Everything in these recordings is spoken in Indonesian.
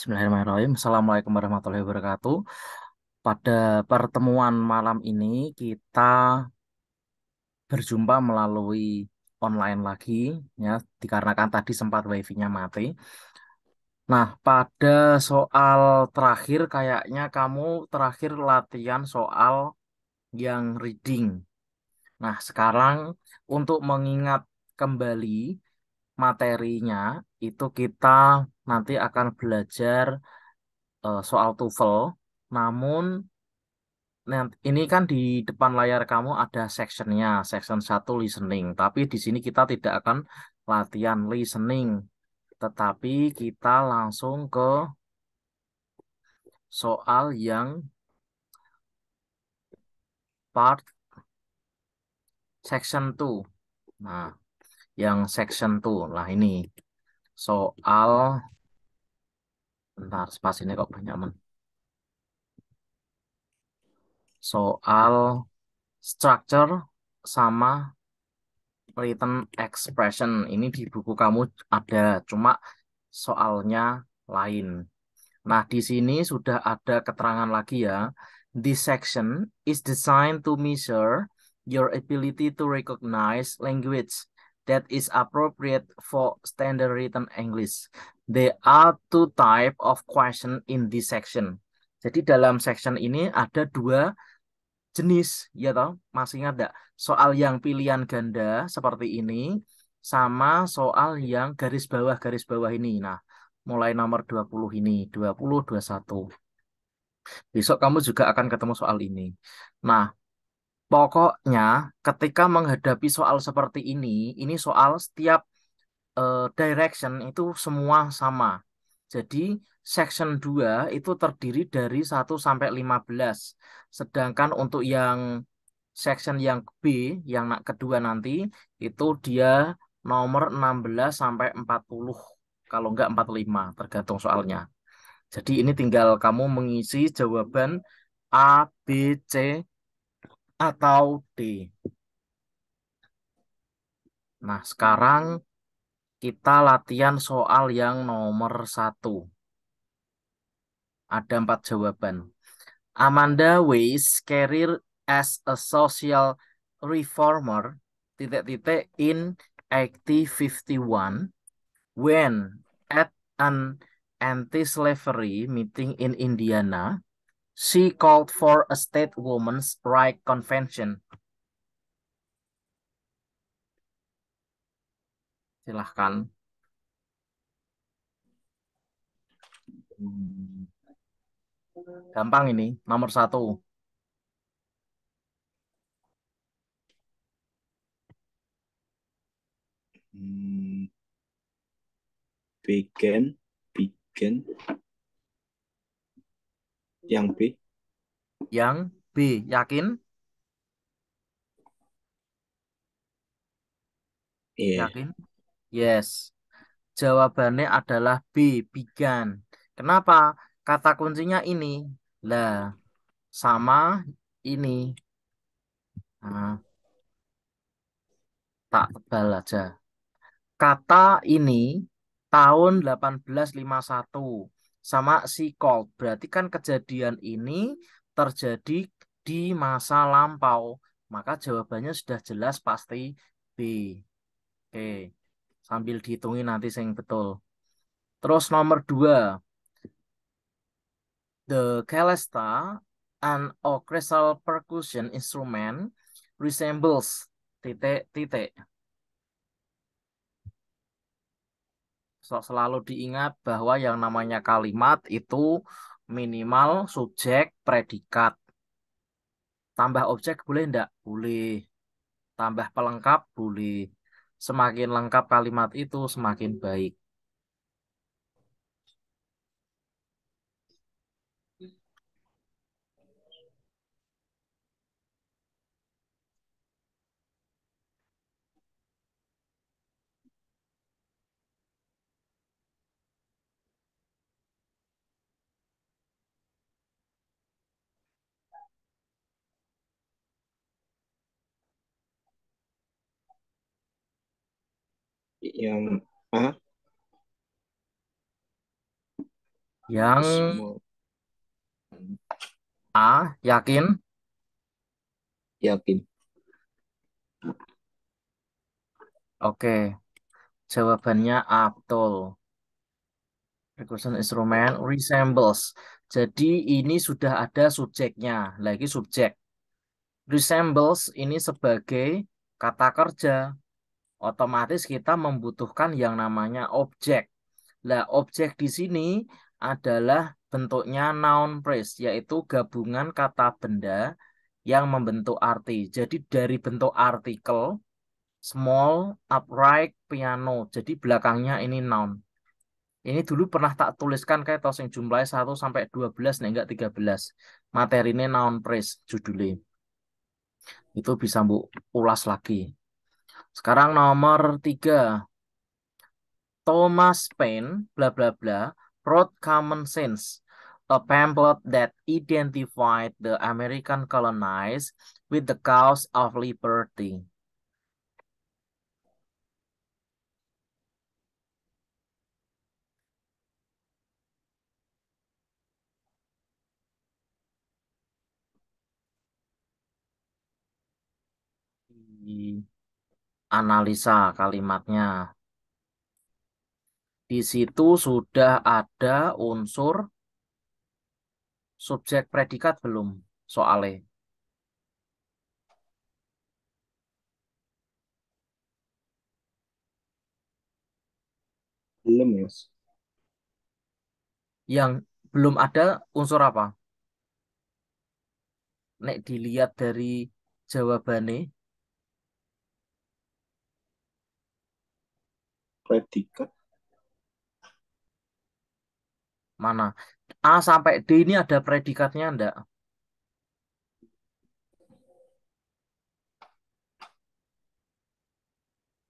Bismillahirrahmanirrahim. Assalamualaikum warahmatullahi wabarakatuh. Pada pertemuan malam ini kita berjumpa melalui online lagi ya dikarenakan tadi sempat wifi-nya mati. Nah, pada soal terakhir kayaknya kamu terakhir latihan soal yang reading. Nah, sekarang untuk mengingat kembali materinya itu kita nanti akan belajar uh, soal TOEFL. Namun ini kan di depan layar kamu ada sectionnya, section 1 listening. Tapi di sini kita tidak akan latihan listening, tetapi kita langsung ke soal yang part section 2. Nah, yang section 2. Nah, ini soal Bentar, ini kok banyak men. Soal structure sama written expression. Ini di buku kamu ada, cuma soalnya lain. Nah, di sini sudah ada keterangan lagi ya. This section is designed to measure your ability to recognize language that is appropriate for standard written English. There are two type of question in this section. Jadi dalam section ini ada dua jenis, ya toh? Masih ingat enggak? Soal yang pilihan ganda seperti ini sama soal yang garis bawah garis bawah ini. Nah, mulai nomor 20 ini, 20 21. Besok kamu juga akan ketemu soal ini. Nah, pokoknya ketika menghadapi soal seperti ini, ini soal setiap uh, direction itu semua sama. Jadi section 2 itu terdiri dari 1 sampai 15. Sedangkan untuk yang section yang B, yang kedua nanti, itu dia nomor 16 sampai 40. Kalau enggak 45, tergantung soalnya. Jadi ini tinggal kamu mengisi jawaban A, B, C, atau D. Nah, sekarang kita latihan soal yang nomor satu. Ada empat jawaban. Amanda Weiss career as a social reformer titik-titik in 1851 when at an anti-slavery meeting in Indiana she called for a state women's right convention Silahkan. Gampang ini, nomor satu. Hmm. Began, began. Yang B. Yang B, yakin? Iya. Yakin? Yes. Jawabannya adalah B, bigan. Kenapa? Kata kuncinya ini. Lah, sama ini. Nah, tak tebal aja. Kata ini tahun 1851 sama si Colt. Berarti kan kejadian ini terjadi di masa lampau. Maka jawabannya sudah jelas pasti B. Oke, sambil dihitungin nanti yang betul. Terus nomor dua, the Calesta, an orchestral percussion instrument, resembles titik-titik. Selalu diingat bahwa yang namanya kalimat itu minimal subjek, predikat. Tambah objek boleh enggak? Boleh. Tambah pelengkap boleh. Semakin lengkap kalimat itu, semakin baik. Yang A Yang. A, yakin? Yakin. Oke. Jawabannya A, betul. Recursion instrument resembles. Jadi ini sudah ada subjeknya. Lagi subjek. Resembles ini sebagai kata kerja. Otomatis kita membutuhkan yang namanya objek. Nah, objek di sini adalah bentuknya noun phrase, yaitu gabungan kata benda yang membentuk arti. Jadi dari bentuk artikel, small, upright, piano. Jadi belakangnya ini noun. Ini dulu pernah tak tuliskan kayak tosing jumlahnya 1 sampai 12, nih enggak 13. Materinya noun phrase judulnya. Itu bisa Bu ulas lagi. Sekarang nomor 3. Thomas Paine, bla bla bla, wrote Common Sense, a pamphlet that identified the American colonized with the cause of liberty. Analisa kalimatnya. Di situ sudah ada unsur subjek predikat belum soalnya? Belum, Mas. Yang belum ada unsur apa? Nek dilihat dari jawabannya, Predikat. mana? A sampai D ini ada predikatnya enggak?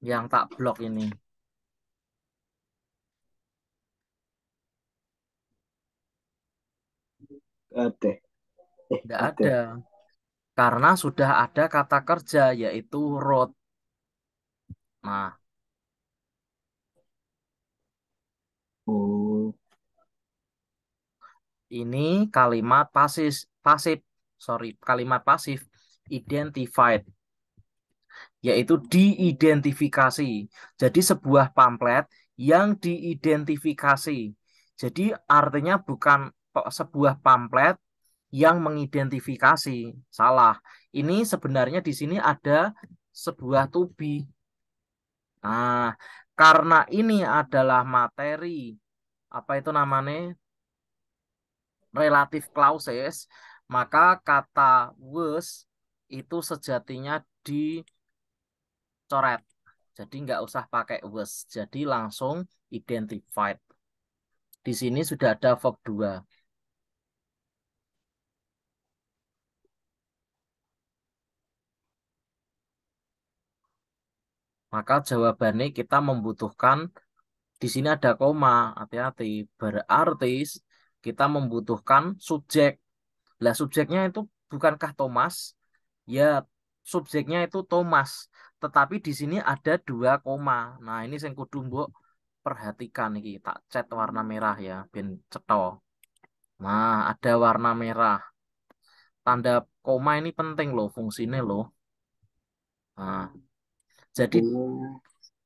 Yang tak blok ini. Ada. Eh, Enggak ada. ada. Karena sudah ada kata kerja yaitu wrote. Nah, Ini kalimat pasif, pasif, sorry, kalimat pasif identified, yaitu diidentifikasi. Jadi sebuah pamflet yang diidentifikasi. Jadi artinya bukan sebuah pamflet yang mengidentifikasi. Salah. Ini sebenarnya di sini ada sebuah to be. Nah, karena ini adalah materi apa itu namanya relative clauses, maka kata was itu sejatinya dicoret. Jadi nggak usah pakai was. Jadi langsung identified. Di sini sudah ada verb 2. Maka jawabannya kita membutuhkan di sini ada koma, hati-hati. Berarti kita membutuhkan subjek. Lah subjeknya itu bukankah Thomas? Ya, subjeknya itu Thomas. Tetapi di sini ada dua koma. Nah, ini yang kudu mbok perhatikan iki tak cat warna merah ya, ben cetha. Nah, ada warna merah. Tanda koma ini penting loh fungsinya loh. Nah, jadi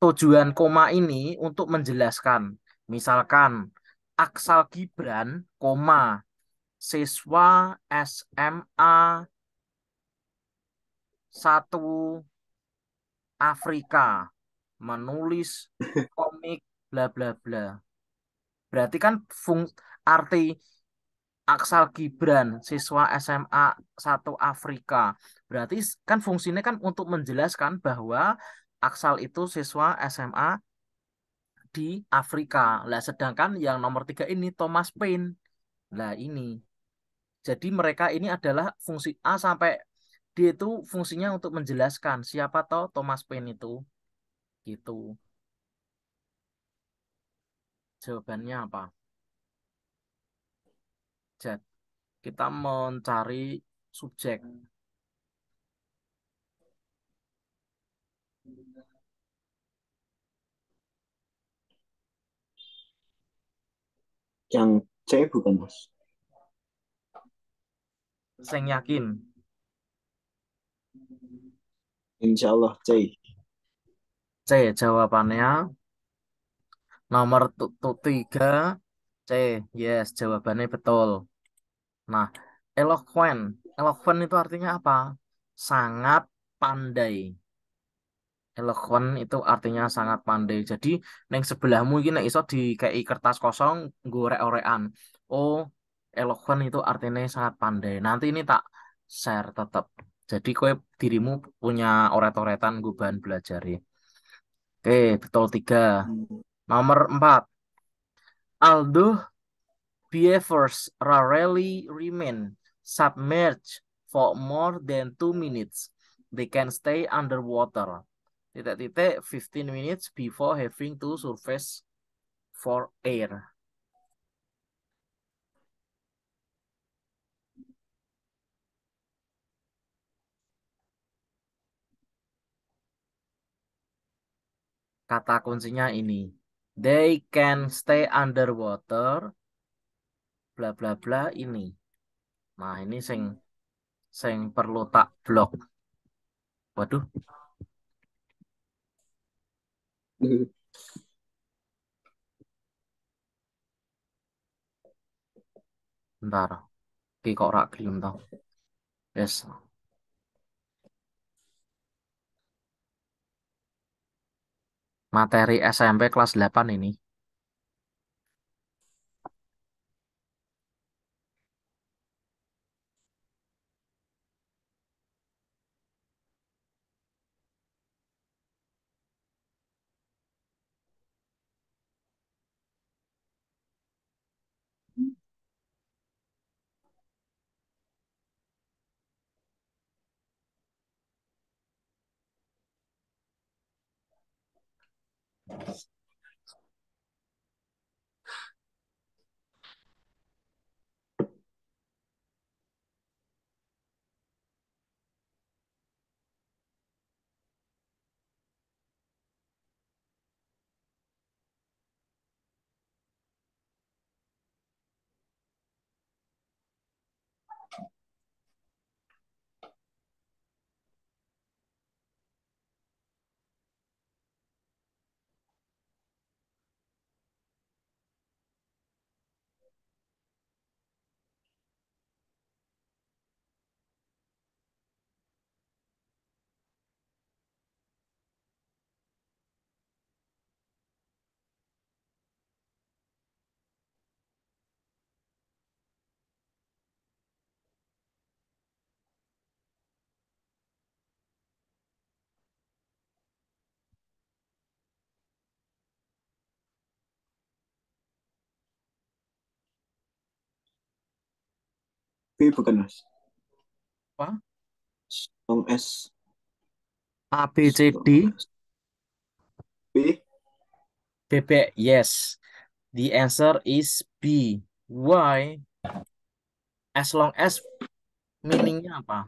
tujuan koma ini untuk menjelaskan, misalkan Aksal Gibran, koma, siswa SMA 1 Afrika menulis komik bla bla bla. Berarti kan fung arti Aksal Gibran, siswa SMA 1 Afrika. Berarti kan fungsinya kan untuk menjelaskan bahwa Aksal itu siswa SMA di Afrika. Lah sedangkan yang nomor tiga ini Thomas Paine. Lah ini. Jadi mereka ini adalah fungsi A sampai D itu fungsinya untuk menjelaskan siapa toh Thomas Paine itu. Gitu. Jawabannya apa? Jad. Kita mencari subjek. Yang C bukan Mas. Sing yakin. Insya Allah C. C jawabannya. Nomor tiga. C. Yes, jawabannya betul. Nah, eloquent. Eloquent itu artinya apa? Sangat pandai. Eloquent itu artinya sangat pandai. Jadi, neng sebelahmu ini iso dikei kertas kosong gorek-orekan. Oh, eloquent itu artinya sangat pandai. Nanti ini tak share tetap. Jadi, kowe dirimu punya oret-oretan gue bahan belajari. Oke, betul tiga. Nomor empat. Although beavers rarely remain submerged for more than two minutes, they can stay underwater. Titik-titik 15 minutes before having to surface for air. Kata kuncinya ini. They can stay underwater. Bla bla bla ini. Nah, ini sing sing perlu tak blok. Waduh, bentar. Ki kok rak gelem tau. Yes. Materi SMP kelas 8 ini. B bukan Mas. Apa? Long S. A, B, C, D. B. Bebek, yes. The answer is B. Why? As long as meaningnya apa?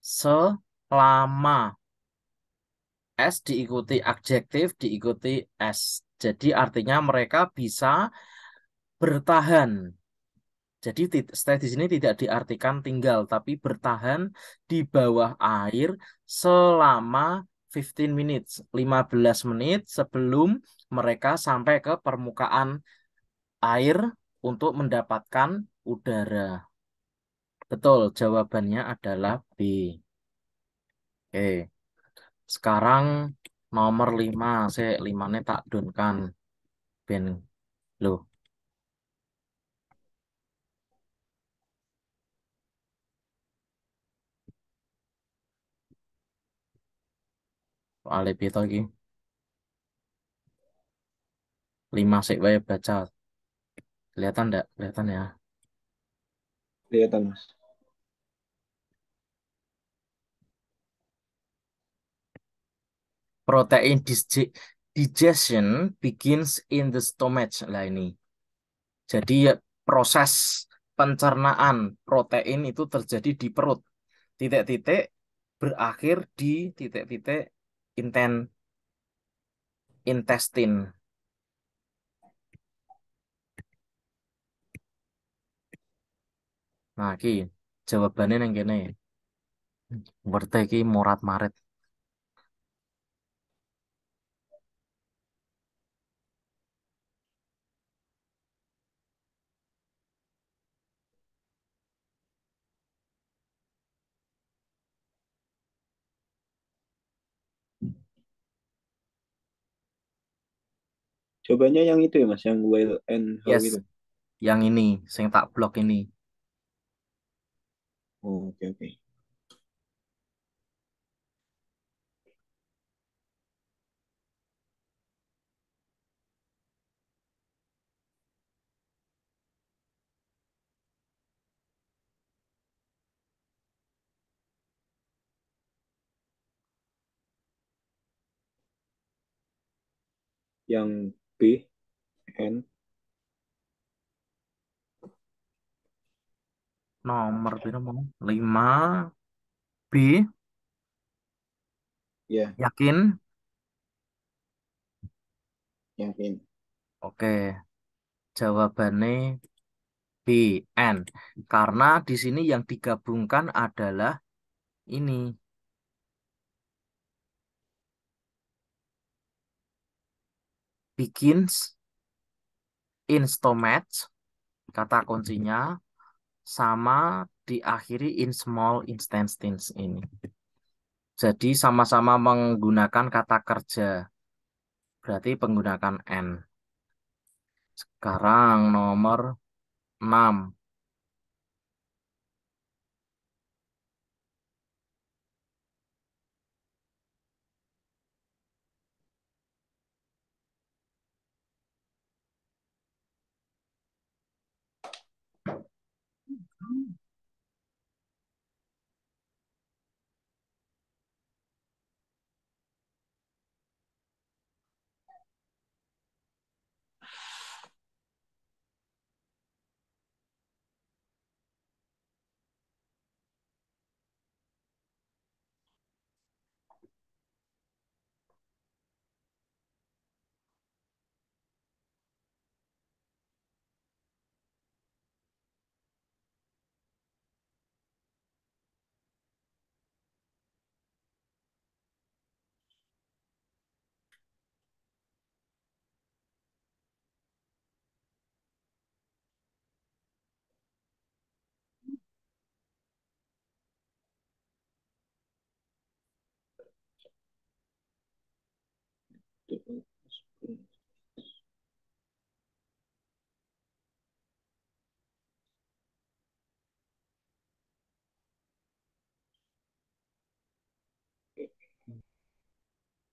Selama. S diikuti adjektif, diikuti S. Jadi artinya mereka bisa bertahan. Jadi stay di sini tidak diartikan tinggal, tapi bertahan di bawah air selama 15 minutes, 15 menit sebelum mereka sampai ke permukaan air untuk mendapatkan udara. Betul, jawabannya adalah B. Oke. Sekarang nomor 5, saya 5 tak dunkan. Ben loh. Soalnya pito iki. 5 sik wae baca. Kelihatan enggak? Kelihatan ya. Kelihatan Mas. Protein digestion begins in the stomach. Lah ini. Jadi ya, proses pencernaan protein itu terjadi di perut. Titik-titik berakhir di titik-titik inten, intestine. Nah, iki jawabannya yang gini Werte iki morat marit. Cobanya yang itu ya Mas, yang well and how Yes, itu. yang ini, sing tak blok ini. Oh, oke oke. Yang B and Nomor mau? 5 B, ya yakin? yakin. Oke, jawabannya B, N. Karena di sini yang digabungkan adalah ini. Begins, instomatch, kata kuncinya, sama diakhiri in small instance ini. Jadi sama-sama menggunakan kata kerja. Berarti menggunakan N. Sekarang nomor 6. Oh.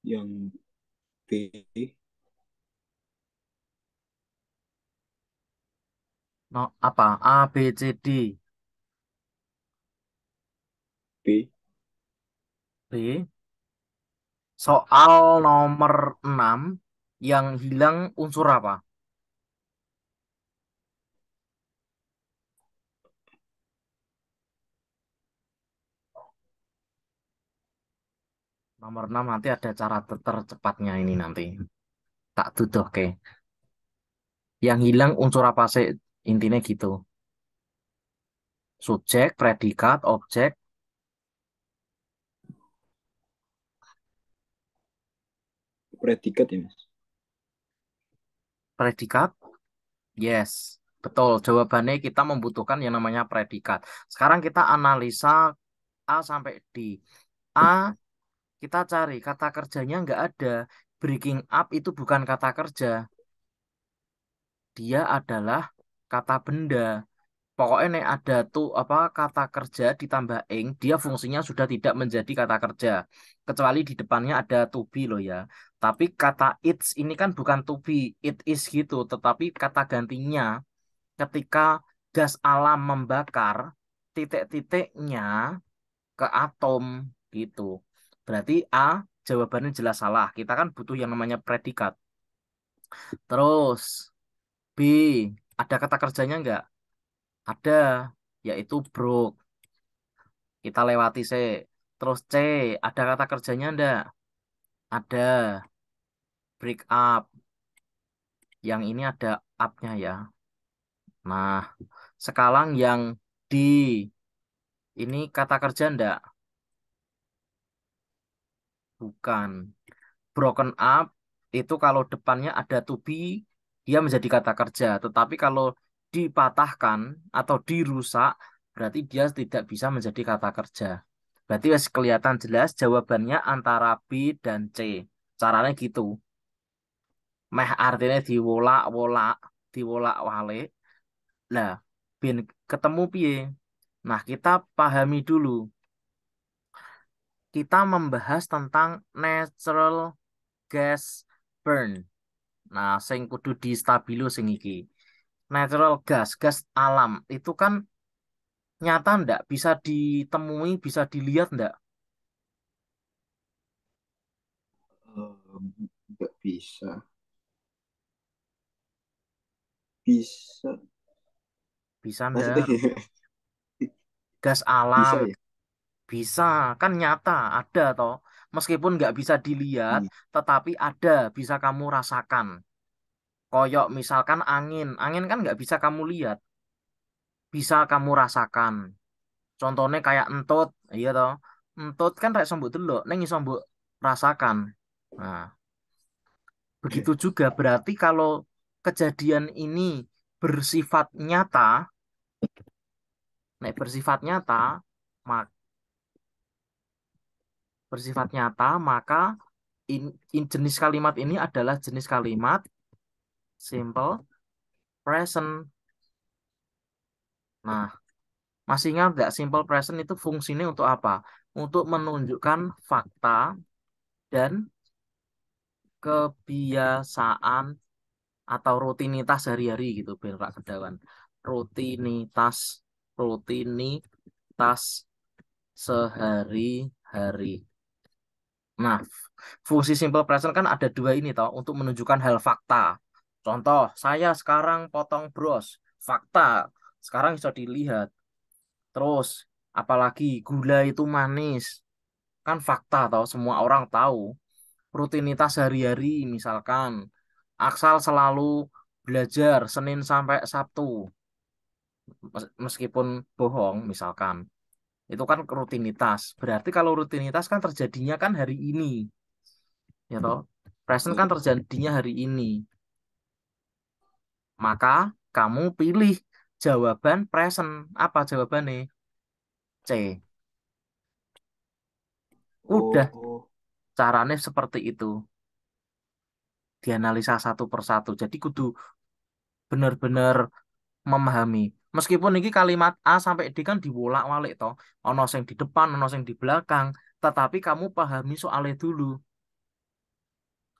Yang B No, apa? A, B, C, D. B B. Soal nomor 6 yang hilang unsur apa? Nomor 6 nanti ada cara ter- tercepatnya ini nanti. Tak tuduh, oke. Yang hilang unsur apa sih? Intinya gitu. Subjek, predikat, objek, predikat ya Mas. predikat. Yes, betul. Jawabannya kita membutuhkan yang namanya predikat. Sekarang kita analisa A sampai D. A, kita cari kata kerjanya nggak ada. Breaking up itu bukan kata kerja. Dia adalah kata benda. Pokoknya nih ada tuh apa kata kerja ditambah ing, dia fungsinya sudah tidak menjadi kata kerja. Kecuali di depannya ada to be loh ya. Tapi kata it's ini kan bukan to be, it is gitu. Tetapi kata gantinya ketika gas alam membakar, titik-titiknya ke atom gitu. Berarti A jawabannya jelas salah. Kita kan butuh yang namanya predikat. Terus B, ada kata kerjanya nggak? Ada, yaitu broke. Kita lewati C. Terus C, ada kata kerjanya enggak? Ada, break up. Yang ini ada up-nya ya. Nah, sekarang yang D, Ini kata kerja ndak? Bukan. Broken up itu kalau depannya ada to be, dia menjadi kata kerja. Tetapi kalau dipatahkan atau dirusak, berarti dia tidak bisa menjadi kata kerja. Berarti kelihatan jelas jawabannya antara B dan C. Caranya gitu. Meh artinya diwolak-wolak, diwolak-walik. Lah, bin ketemu piye? Nah, kita pahami dulu. Kita membahas tentang natural gas burn. Nah, sing kudu di stabilo sing iki. Natural gas, gas alam itu kan nyata ndak bisa ditemui, bisa dilihat ndak? Nggak bisa. Bisa. Bisa Maksudnya ndak? Gas alam bisa ya? bisa, kan nyata ada toh. Meskipun nggak bisa dilihat, Hmm. tetapi ada, bisa kamu rasakan. Koyok misalkan angin, angin kan nggak bisa kamu lihat, bisa kamu rasakan. Contohnya kayak entut, iya toh. Entut kan kayak sambut dulu, neng iso mbok rasakan. Nah, begitu juga berarti kalau kejadian ini bersifat nyata, nek bersifat nyata, mak bersifat nyata, maka in, in- jenis kalimat ini adalah jenis kalimat simple present. Nah, masih ingat nggak simple present itu fungsinya untuk apa? Untuk menunjukkan fakta dan kebiasaan atau rutinitas sehari-hari gitu, biar Kak Kedawan. Rutinitas, rutinitas sehari-hari. Nah, fungsi simple present kan ada dua ini toh untuk menunjukkan hal fakta. Contoh, saya sekarang potong bros. Fakta. Sekarang bisa dilihat. Terus, apalagi gula itu manis. Kan fakta toh, semua orang tahu. Rutinitas sehari-hari misalkan Aksal selalu belajar Senin sampai Sabtu. Mes- Meskipun bohong misalkan. Itu kan rutinitas. Berarti kalau rutinitas kan terjadinya kan hari ini. Ya toh? Present kan terjadinya hari ini. Maka kamu pilih jawaban present. Apa jawabannya? C. Udah Oh, caranya seperti itu. Dianalisa satu persatu. Jadi kudu benar-benar memahami. Meskipun ini kalimat A sampai D kan diwolak-walik toh. Ono sing di depan, ono sing di belakang. Tetapi kamu pahami soalnya dulu.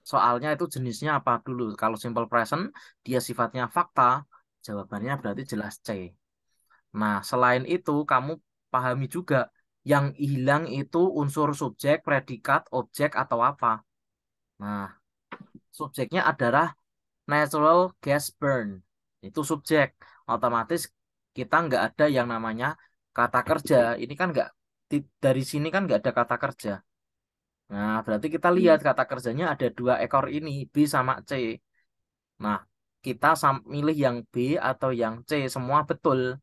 Soalnya itu jenisnya apa dulu. Kalau simple present, dia sifatnya fakta. Jawabannya berarti jelas C. Nah, selain itu, kamu pahami juga yang hilang itu unsur subjek, predikat, objek, atau apa. Nah, subjeknya adalah natural gas burn. Itu subjek. Otomatis kita nggak ada yang namanya kata kerja. Ini kan nggak dari sini kan nggak ada kata kerja. Nah, berarti kita lihat hmm. kata kerjanya ada dua ekor ini, B sama C. Nah, kita milih yang B atau yang C, semua betul.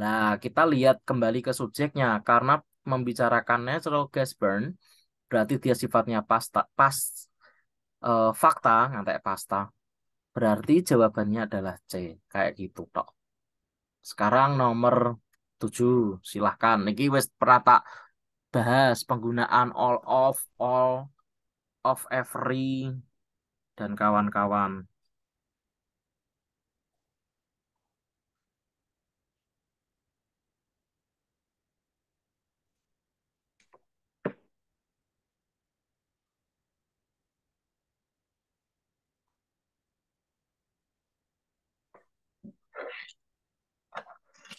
Nah, kita lihat kembali ke subjeknya karena membicarakan natural gas burn, berarti dia sifatnya pasta, pas eh, fakta, ngantek pasta. Berarti jawabannya adalah C. Kayak gitu, tok. Sekarang nomor 7, silahkan. Niki wis pernah tak bahas penggunaan all of, all of every, dan kawan-kawan.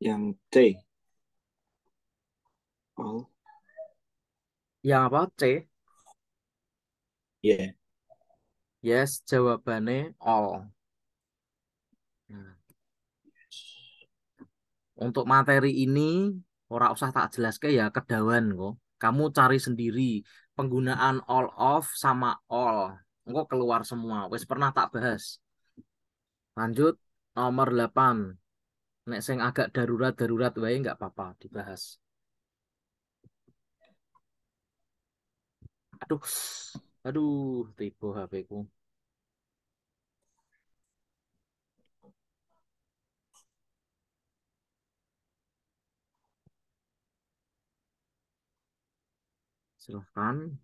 yang C. All. Yang apa? C. Iya. Yes, jawabannya all. Nah, untuk materi ini ora usah tak jelaskan ya kedawan kok. Kamu cari sendiri penggunaan all of sama all. Engkau keluar semua. Wes pernah tak bahas. Lanjut nomor 8. Nek sing agak darurat-darurat wae nggak apa-apa dibahas. Aduh. Aduh, tiba HP ku. Silahkan.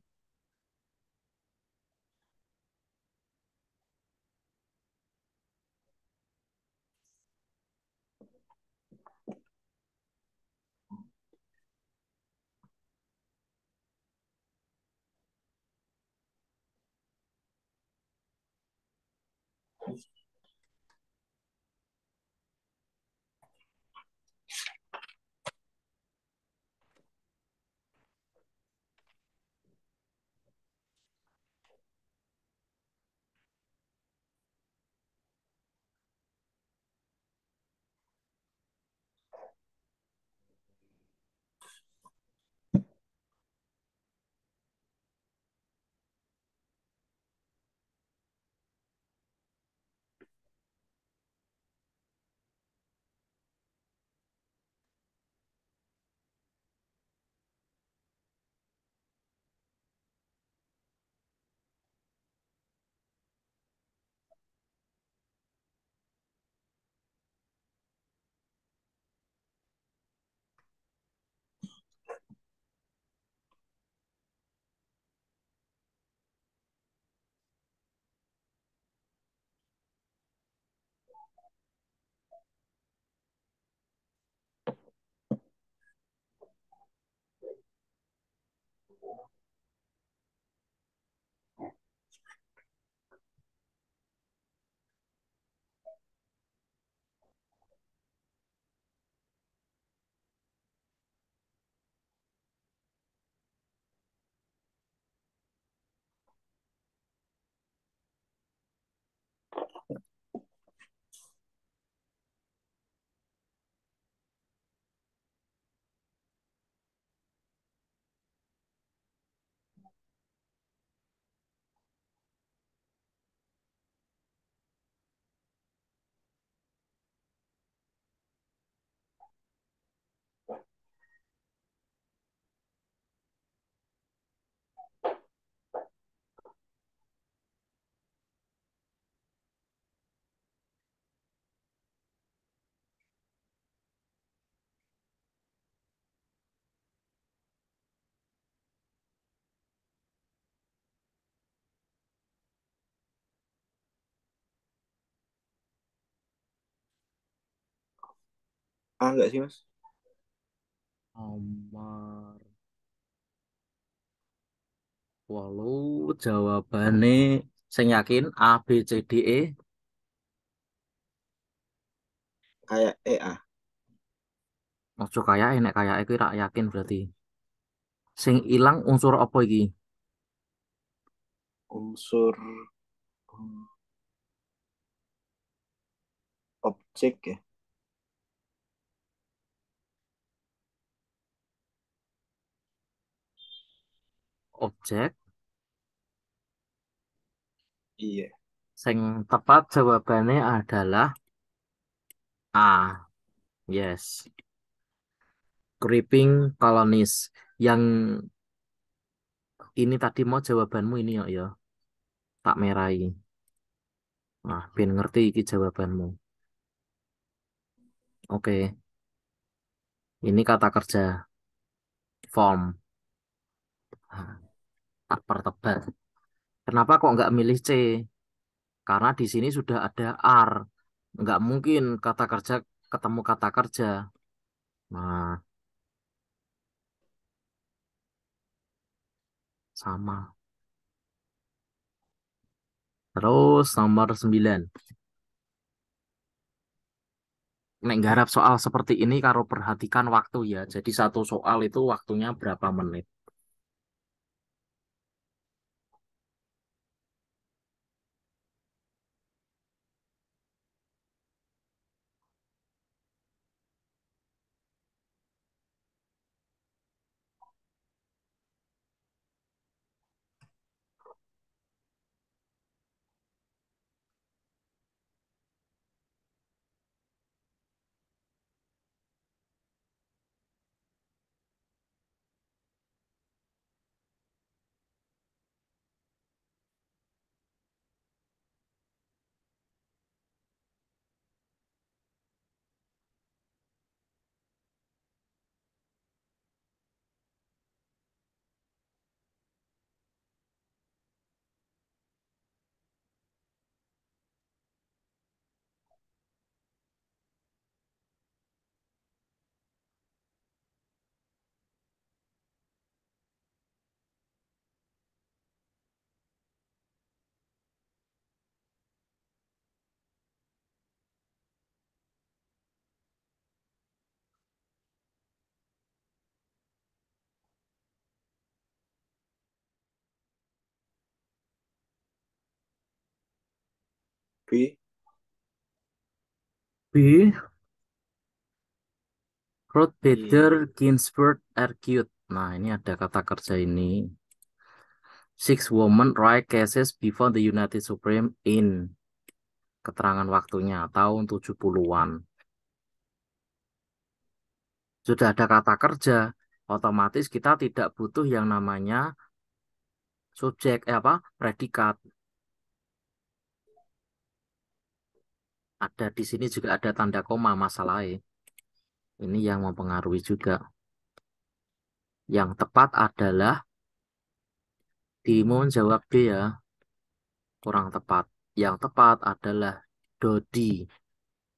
A enggak sih, Mas? Nomor walu jawabannya saya yakin A B C D E Kayak EA. Ojo kaya enek kaya iki rak yakin berarti. Sing ilang unsur apa iki? Unsur hmm, objek ya. Objek. Iya. Sing tepat jawabannya adalah A. Yes. Creeping colonies. Yang ini tadi mau jawabanmu ini ya, ya. Tak merahi. Nah, ben ngerti iki jawabanmu. Oke. Ini kata kerja. Form. Nah, tak pertebal. Kenapa kok nggak milih C? Karena di sini sudah ada are. Nggak mungkin kata kerja ketemu kata kerja. Nah, sama. Terus nomor 9. Nek nggarap soal seperti ini karo perhatikan waktu ya. Jadi satu soal itu waktunya berapa menit. B. B. Ruth Iya. Ginsburg argued. Nah, ini ada kata kerja ini. Six women write cases before the United Supreme in keterangan waktunya tahun 70-an. Sudah ada kata kerja, otomatis kita tidak butuh yang namanya subjek eh apa? predikat. Ada di sini juga ada tanda koma masalahnya. Ini yang mempengaruhi juga. Yang tepat adalah Timo menjawab D ya. Kurang tepat. Yang tepat adalah Dodi.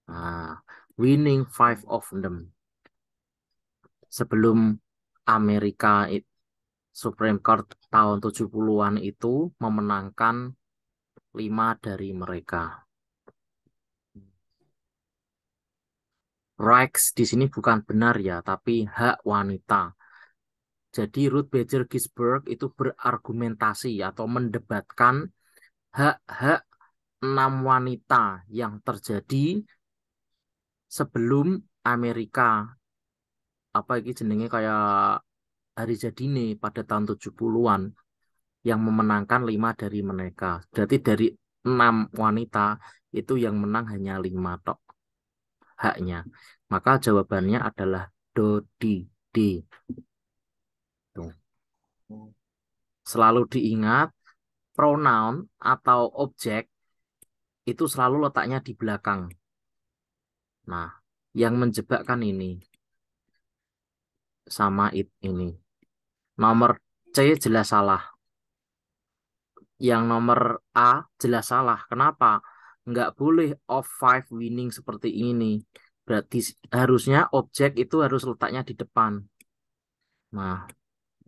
Nah, winning five of them. Sebelum Amerika Supreme Court tahun 70-an itu memenangkan lima dari mereka. Rights di sini bukan benar ya, tapi hak wanita. Jadi Ruth Bader Ginsburg itu berargumentasi atau mendebatkan hak-hak enam wanita yang terjadi sebelum Amerika apa iki jenenge kayak hari jadine pada tahun 70-an yang memenangkan lima dari mereka. Berarti dari enam wanita itu yang menang hanya lima tok haknya. Maka jawabannya adalah Dodi D. Tuh. Selalu diingat pronoun atau objek itu selalu letaknya di belakang. Nah, yang menjebakkan ini sama it ini. Nomor C jelas salah. Yang nomor A jelas salah. Kenapa? Nggak boleh of five winning seperti ini. Berarti harusnya objek itu harus letaknya di depan. Nah,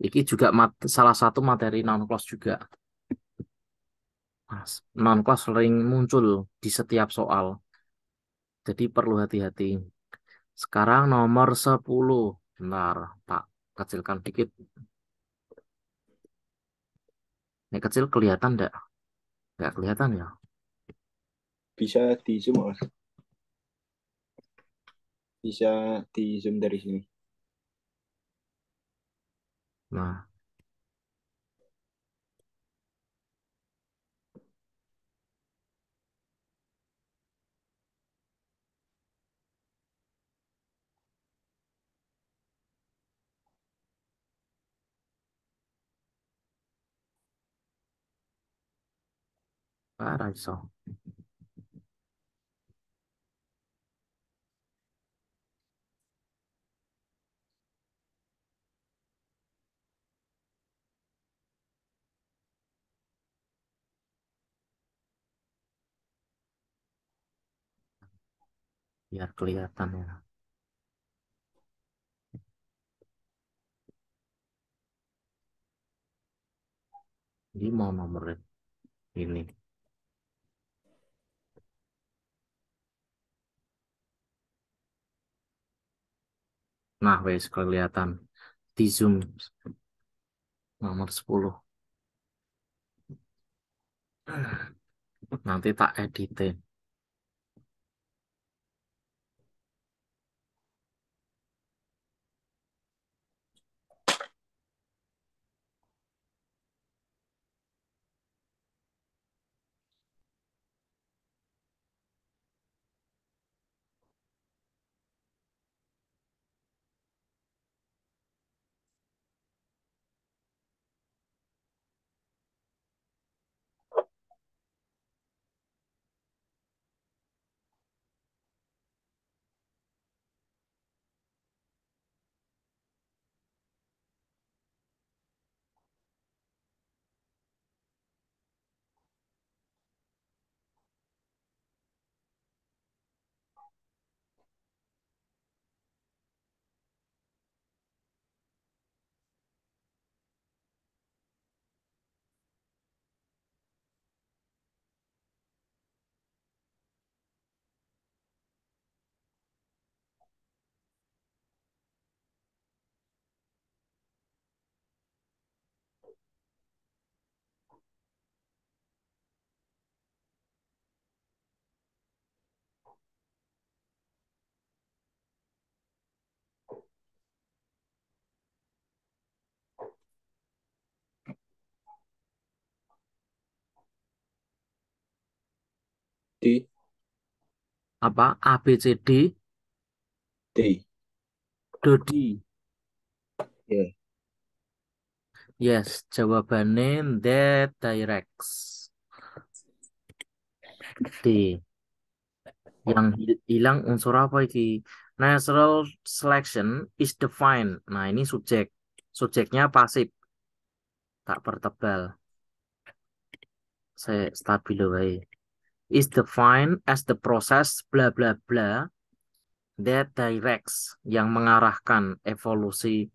ini juga salah satu materi non-clause juga. Mas, non-clause sering muncul di setiap soal. Jadi perlu hati-hati. Sekarang nomor 10. Bentar, tak kecilkan dikit. Ini kecil kelihatan enggak? Enggak kelihatan ya? Bisa di zoom mas. Bisa di zoom dari sini. Nah, parah iso. Biar kelihatan ya. Ini mau nomor ini. Nah, wes kelihatan di zoom nomor 10. Nanti tak editin. D, Apa? A, B, C, D, D. Dodi. Ya, Yes, jawabannya that directs. D. Yang hi- hilang unsur apa iki? Natural selection is defined. Nah, ini subjek. Subjeknya pasif. Tak pertebal. Saya stabilo wae. Is defined as the process bla bla bla that directs yang mengarahkan evolusi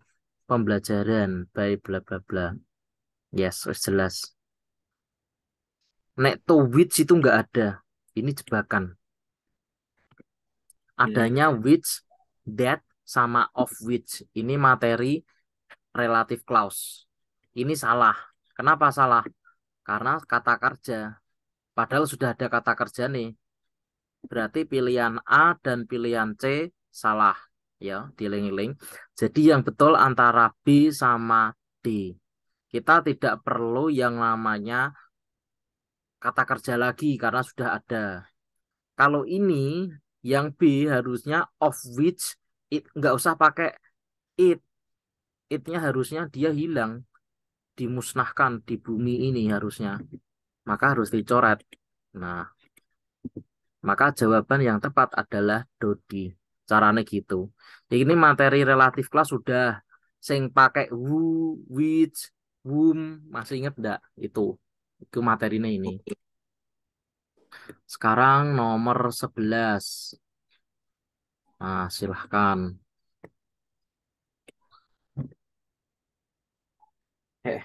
pembelajaran by bla bla bla. Yes, wis jelas. Nek to which itu nggak ada. Ini jebakan. Adanya which, that, sama of which. Ini materi relative clause. Ini salah. Kenapa salah? Karena kata kerja. Padahal sudah ada kata kerja nih. Berarti pilihan A dan pilihan C salah. Ya, diling-iling. Jadi yang betul antara B sama D. Kita tidak perlu yang namanya kata kerja lagi karena sudah ada. Kalau ini yang B harusnya of which it nggak usah pakai it. Itnya harusnya dia hilang, dimusnahkan di bumi ini harusnya. Maka harus dicoret. Nah, maka jawaban yang tepat adalah Dodi. Caranya gitu. Ini materi relatif kelas sudah sing pakai who, which, whom, masih inget enggak? Itu. Itu materinya ini. Sekarang nomor 11. Nah, silahkan. Eh,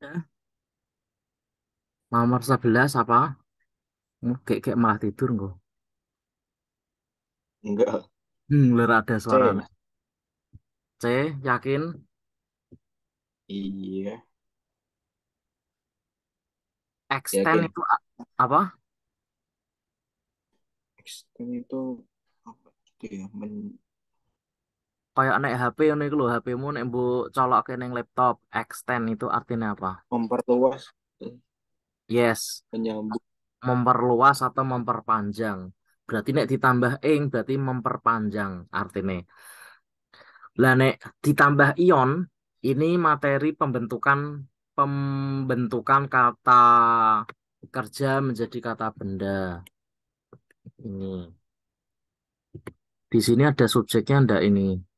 Ya. Nomor 11 apa? Kayak kayak malah tidur nggak? Enggak. Hmm, ler ada suara. C, Mas. C, yakin? Iya. Extend Yakin. itu a- apa? Extend itu apa itu ya? Men- Kayak naik HP ini iku lho, HP-mu nek mbok colokke ning laptop. Extend itu artinya apa? memperluas, Yes, menyambung. memperluas atau memperpanjang. Berarti nek ditambah ing berarti memperpanjang artinya. Lah nek ditambah ion ini materi pembentukan pembentukan kata kerja menjadi kata benda. Ini. Di sini ada subjeknya ndak ini?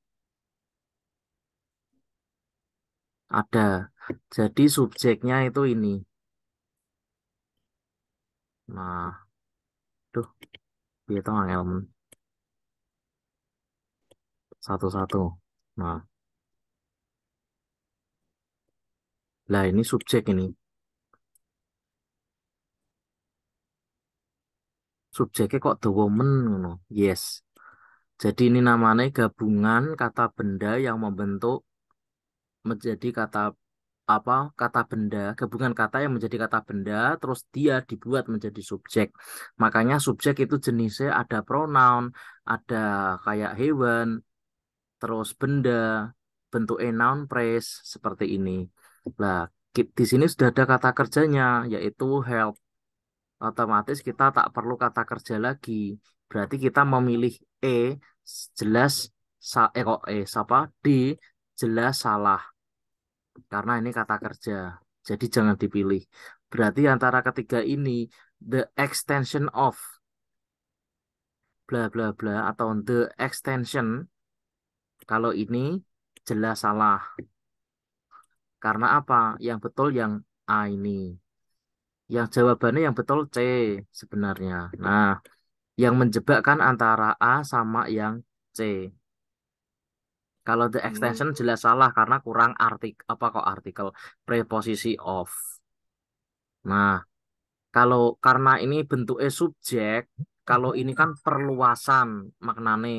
Ada. Jadi subjeknya itu ini. Nah, tuh, dia tuh angel satu-satu. Nah, lah ini subjek ini. Subjeknya kok the woman. Yes. Jadi ini namanya gabungan kata benda yang membentuk menjadi kata apa kata benda gabungan kata yang menjadi kata benda terus dia dibuat menjadi subjek. Makanya subjek itu jenisnya ada pronoun ada kayak hewan terus benda bentuk noun phrase seperti ini. Lah di sini sudah ada kata kerjanya yaitu help. Otomatis kita tak perlu kata kerja lagi. Berarti kita memilih E jelas sa eh kok E siapa D jelas salah karena ini kata kerja. Jadi jangan dipilih. Berarti antara ketiga ini the extension of bla bla bla atau the extension kalau ini jelas salah. Karena apa? Yang betul yang A ini. Yang jawabannya yang betul C sebenarnya. Nah, yang menjebak kan antara A sama yang C. Kalau the Hmm, extension jelas salah karena kurang artik apa kok artikel preposisi of. Nah, Kalau karena ini bentuknya subjek, kalau ini kan perluasan maknane.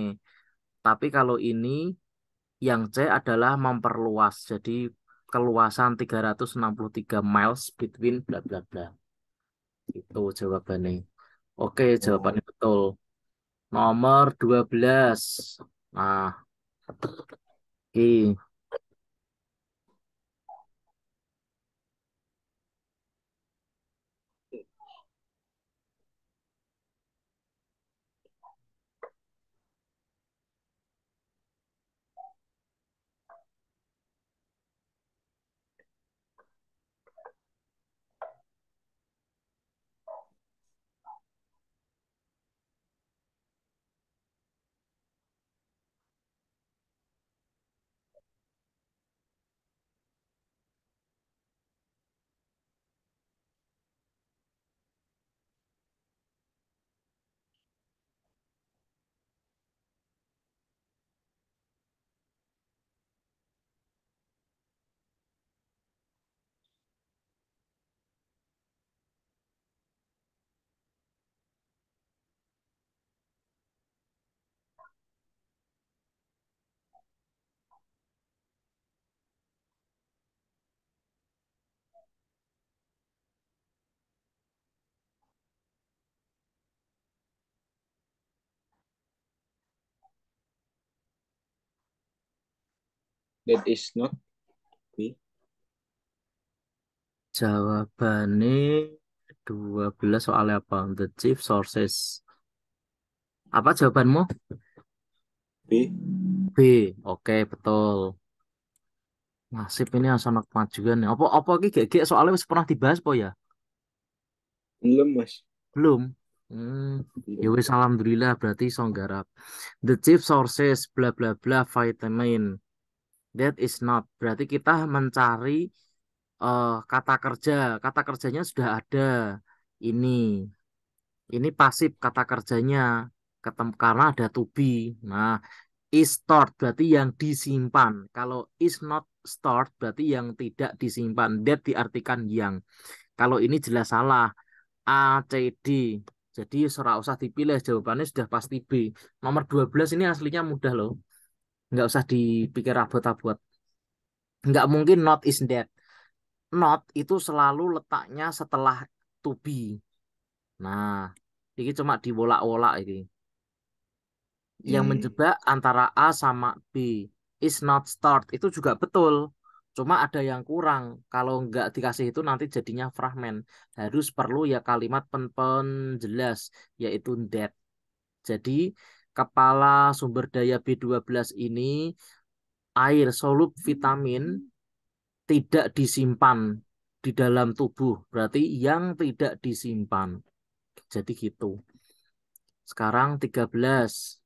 Tapi kalau ini yang C adalah memperluas. Jadi keluasan 363 miles between bla bla bla. Itu jawabannya. Oke, oh, jawabannya betul. Nomor 12. Nah, oke. That is not B. Jawabannya 12 soalnya apa? The chief sources. Apa jawabanmu? B. B. Oke, betul. Nasib ini asal kemajuan ya. Apa apa iki gek soalnya wis pernah dibahas po ya? Belum, Mas. Belum. Hmm. Ya wis alhamdulillah berarti iso nggarap. The chief sources bla bla bla vitamin. That is not. Berarti kita mencari eh, kata kerja. Kata kerjanya sudah ada. Ini. Ini pasif kata kerjanya. Ketem karena ada to be. Nah, is stored berarti yang disimpan. Kalau is not stored berarti yang tidak disimpan. That diartikan yang. Kalau ini jelas salah. A, C, D. Jadi serah usah dipilih. Jawabannya sudah pasti B. Nomor 12 ini aslinya mudah loh. Nggak usah dipikir abot-abot. Nggak mungkin not is dead. Not itu selalu letaknya setelah to be. Nah, ini cuma diwolak-wolak ini. Yang Hmm. menjebak antara A sama B is not start itu juga betul. Cuma ada yang kurang. Kalau nggak dikasih itu nanti jadinya fragmen. Harus perlu ya kalimat pen penjelas yaitu that. Jadi kepala sumber daya B12 ini air solup vitamin tidak disimpan di dalam tubuh. Berarti yang tidak disimpan. Jadi gitu. Sekarang 13.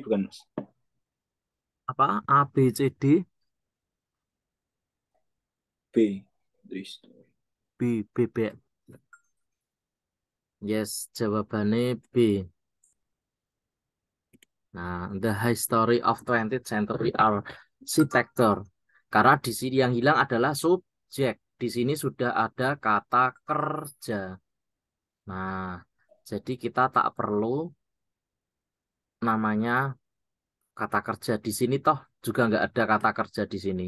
Bukan Mas. Apa? A, B, C, D, B. B, B, B. Yes, jawabannya B. Nah, the history of 20th century architecture. Karena di sini yang hilang adalah subjek. Di sini sudah ada kata kerja. Nah, jadi kita tak perlu namanya kata kerja di sini toh juga nggak ada kata kerja di sini.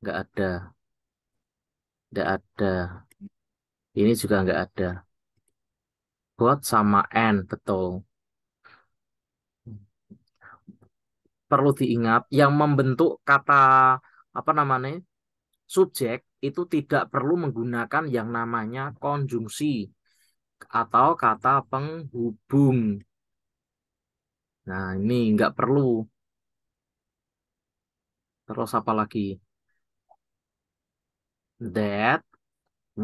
Nggak ada. Nggak ada. Ini juga nggak ada. Both sama and, betul. perlu diingat yang membentuk kata apa namanya subjek itu tidak perlu menggunakan yang namanya konjungsi atau kata penghubung. Nah ini nggak perlu. Terus apa lagi? That,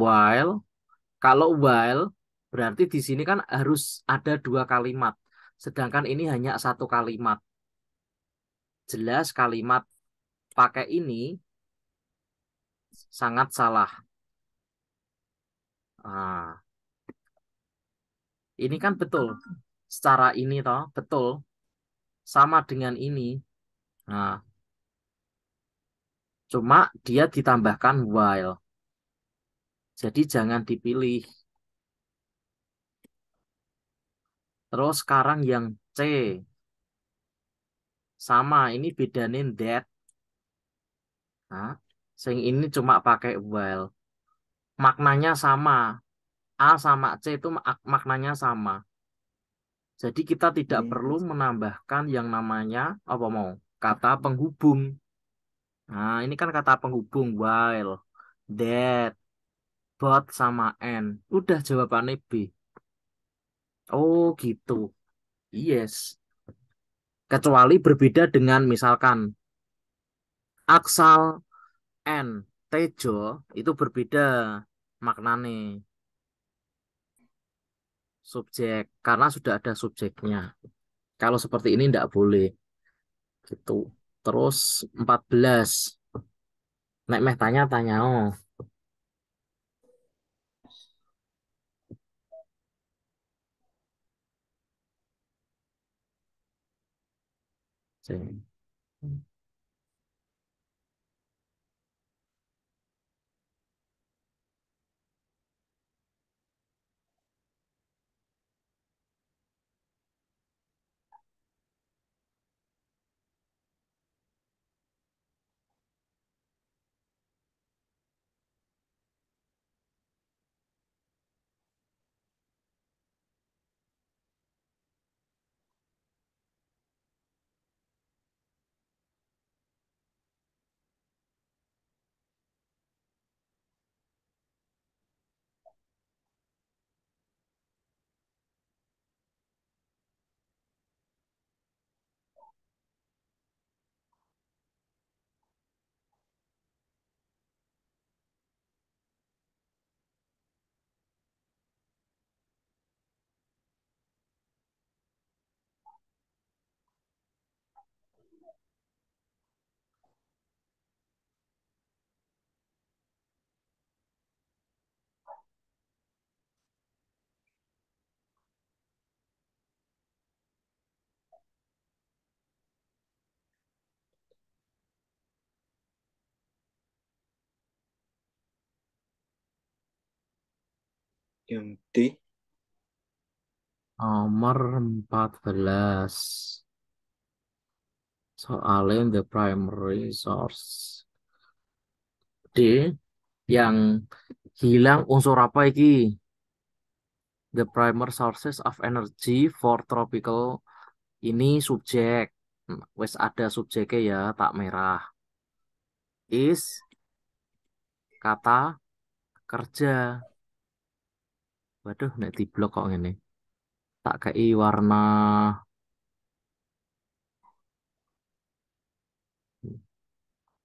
while. Kalau while berarti di sini kan harus ada dua kalimat. Sedangkan ini hanya satu kalimat jelas kalimat pakai ini sangat salah. Nah, ini kan betul. Secara ini toh betul. Sama dengan ini. Nah, cuma dia ditambahkan while. Jadi jangan dipilih. Terus sekarang yang C sama ini bedain that nah sing ini cuma pakai while maknanya sama A sama C itu mak maknanya sama Jadi kita tidak Hmm, perlu menambahkan yang namanya apa mau kata penghubung. Nah, ini kan kata penghubung while, that, but sama and. Udah jawabannya B. Oh, gitu. Yes. Kecuali berbeda dengan misalkan Aksal and Tejo itu berbeda maknanya subjek karena sudah ada subjeknya. Kalau seperti ini tidak boleh gitu. Terus 14. Nek meh tanya-tanya oh. Sing. D. Nomor 14. Soalnya the primary source. D yang hilang unsur apa iki? The primary sources of energy for tropical ini subjek. Wes ada subjeknya ya, tak merah. Is kata kerja. Waduh, nek di blok kok ini. Tak kei warna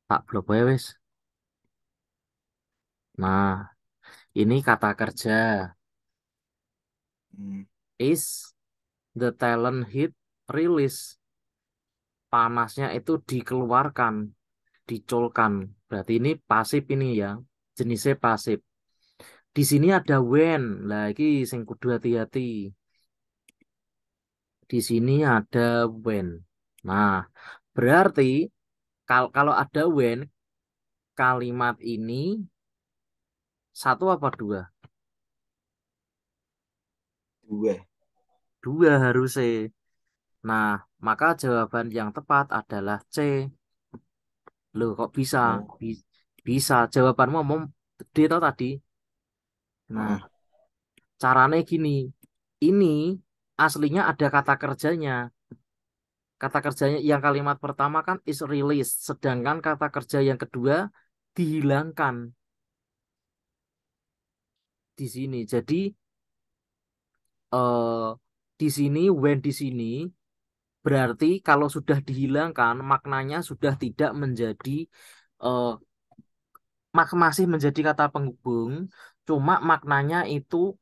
tak blok wae wes. Nah, ini kata kerja. Hmm, Is the talent heat release. Panasnya itu dikeluarkan, dicolkan. Berarti ini pasif ini ya. Jenisnya pasif. Di sini ada when. Lagi sing kudu hati-hati. Di sini ada when. Nah, berarti kal kalau ada when, kalimat ini satu apa dua? dua. Dua harusnya. Nah, maka jawaban yang tepat adalah C. Loh, kok bisa? Bi- bisa. Jawabanmu mau D tadi. Nah, ah, caranya gini. Ini aslinya ada kata kerjanya. Kata kerjanya yang kalimat pertama kan is released, sedangkan kata kerja yang kedua dihilangkan di sini. Jadi eh di sini when di sini berarti kalau sudah dihilangkan maknanya sudah tidak menjadi eh masih menjadi kata penghubung, cuma maknanya itu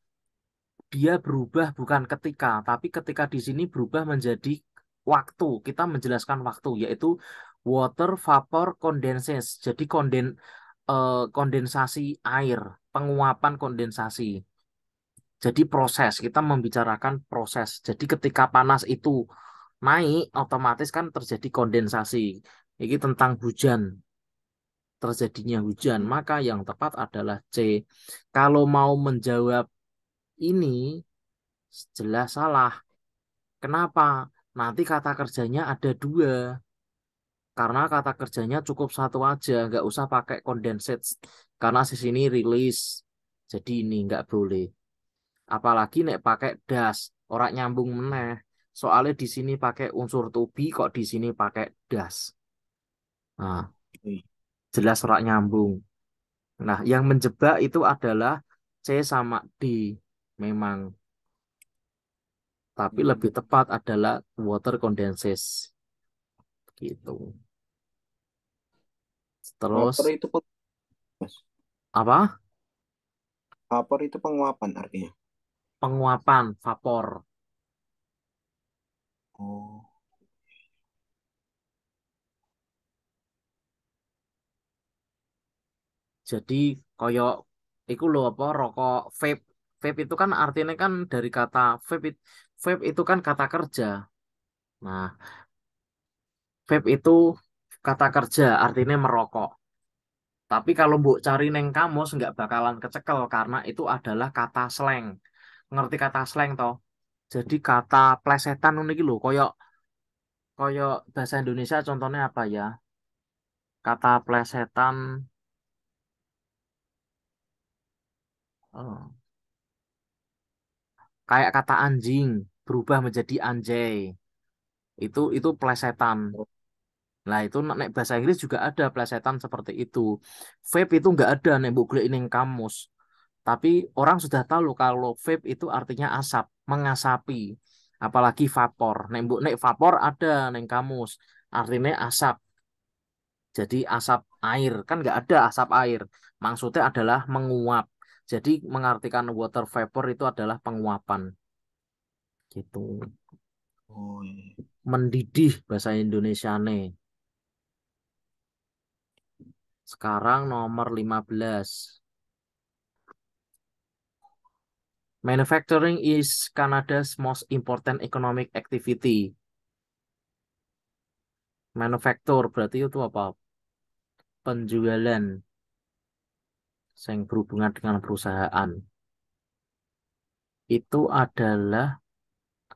dia berubah bukan ketika, tapi ketika di sini berubah menjadi waktu. Kita menjelaskan waktu, yaitu water vapor condenses. Jadi konden eh, kondensasi air, penguapan kondensasi. Jadi proses, kita membicarakan proses. Jadi ketika panas itu naik, otomatis kan terjadi kondensasi. Ini tentang hujan, terjadinya hujan. hmm, Maka yang tepat adalah C. Kalau mau menjawab ini, jelas salah. Kenapa? Nanti kata kerjanya ada dua. Karena kata kerjanya cukup satu aja, nggak usah pakai condensate. Karena di sini release. Jadi ini nggak boleh. Apalagi nek pakai das. Ora nyambung meneh. Soalnya di sini pakai unsur to be kok di sini pakai das. Nah, jelas ora nyambung. Nah, yang menjebak itu adalah C sama D. Memang, tapi hmm. lebih tepat adalah water condenses. Gitu. Terus Vapor itu peng- apa? Vapor itu penguapan artinya. Penguapan vapor. Oh, Jadi koyo iku lho apa rokok vape. Vape itu kan artinya kan dari kata vape vape itu kan kata kerja. Nah, vape itu kata kerja artinya merokok. Tapi kalau mbok cari neng kamus nggak bakalan kecekel karena itu adalah kata slang. Ngerti kata slang toh? Jadi kata plesetan ngono iki lho koyo koyo bahasa Indonesia contohnya apa ya? Kata plesetan eh, kayak kata anjing berubah menjadi anjay. Itu itu plesetan. oh, Nah itu nek bahasa Inggris juga ada plesetan seperti itu. Vape itu nggak ada nek mbok golek ning kamus. Tapi orang sudah tahu kalau vape itu artinya asap, mengasapi. Apalagi vapor. Nek mbok nek vapor ada ning kamus. Artinya asap. Jadi asap air kan nggak ada asap air. Maksudnya adalah menguap. Jadi mengartikan water vapor itu adalah penguapan gitu. oh, iya. Mendidih bahasa Indonesia nih. Sekarang nomor 15. Manufacturing is Canada's most important economic activity. Manufaktur berarti itu apa? Penjualan yang berhubungan dengan perusahaan. Itu adalah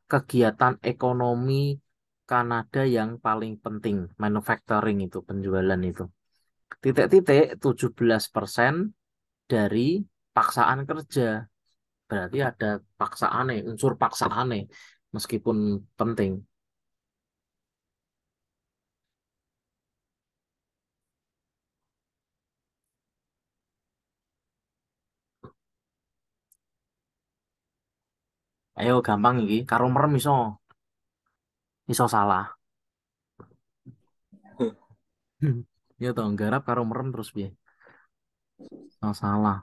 kegiatan ekonomi Kanada yang paling penting. Manufacturing itu, penjualan itu. Titik-titik 17% dari paksaan kerja. Berarti ada paksaan unsur paksaan meskipun penting. Ayo gampang iki, karo merem iso. Iso salah. Ya toh, nggarap karo merem terus piye? Iso salah.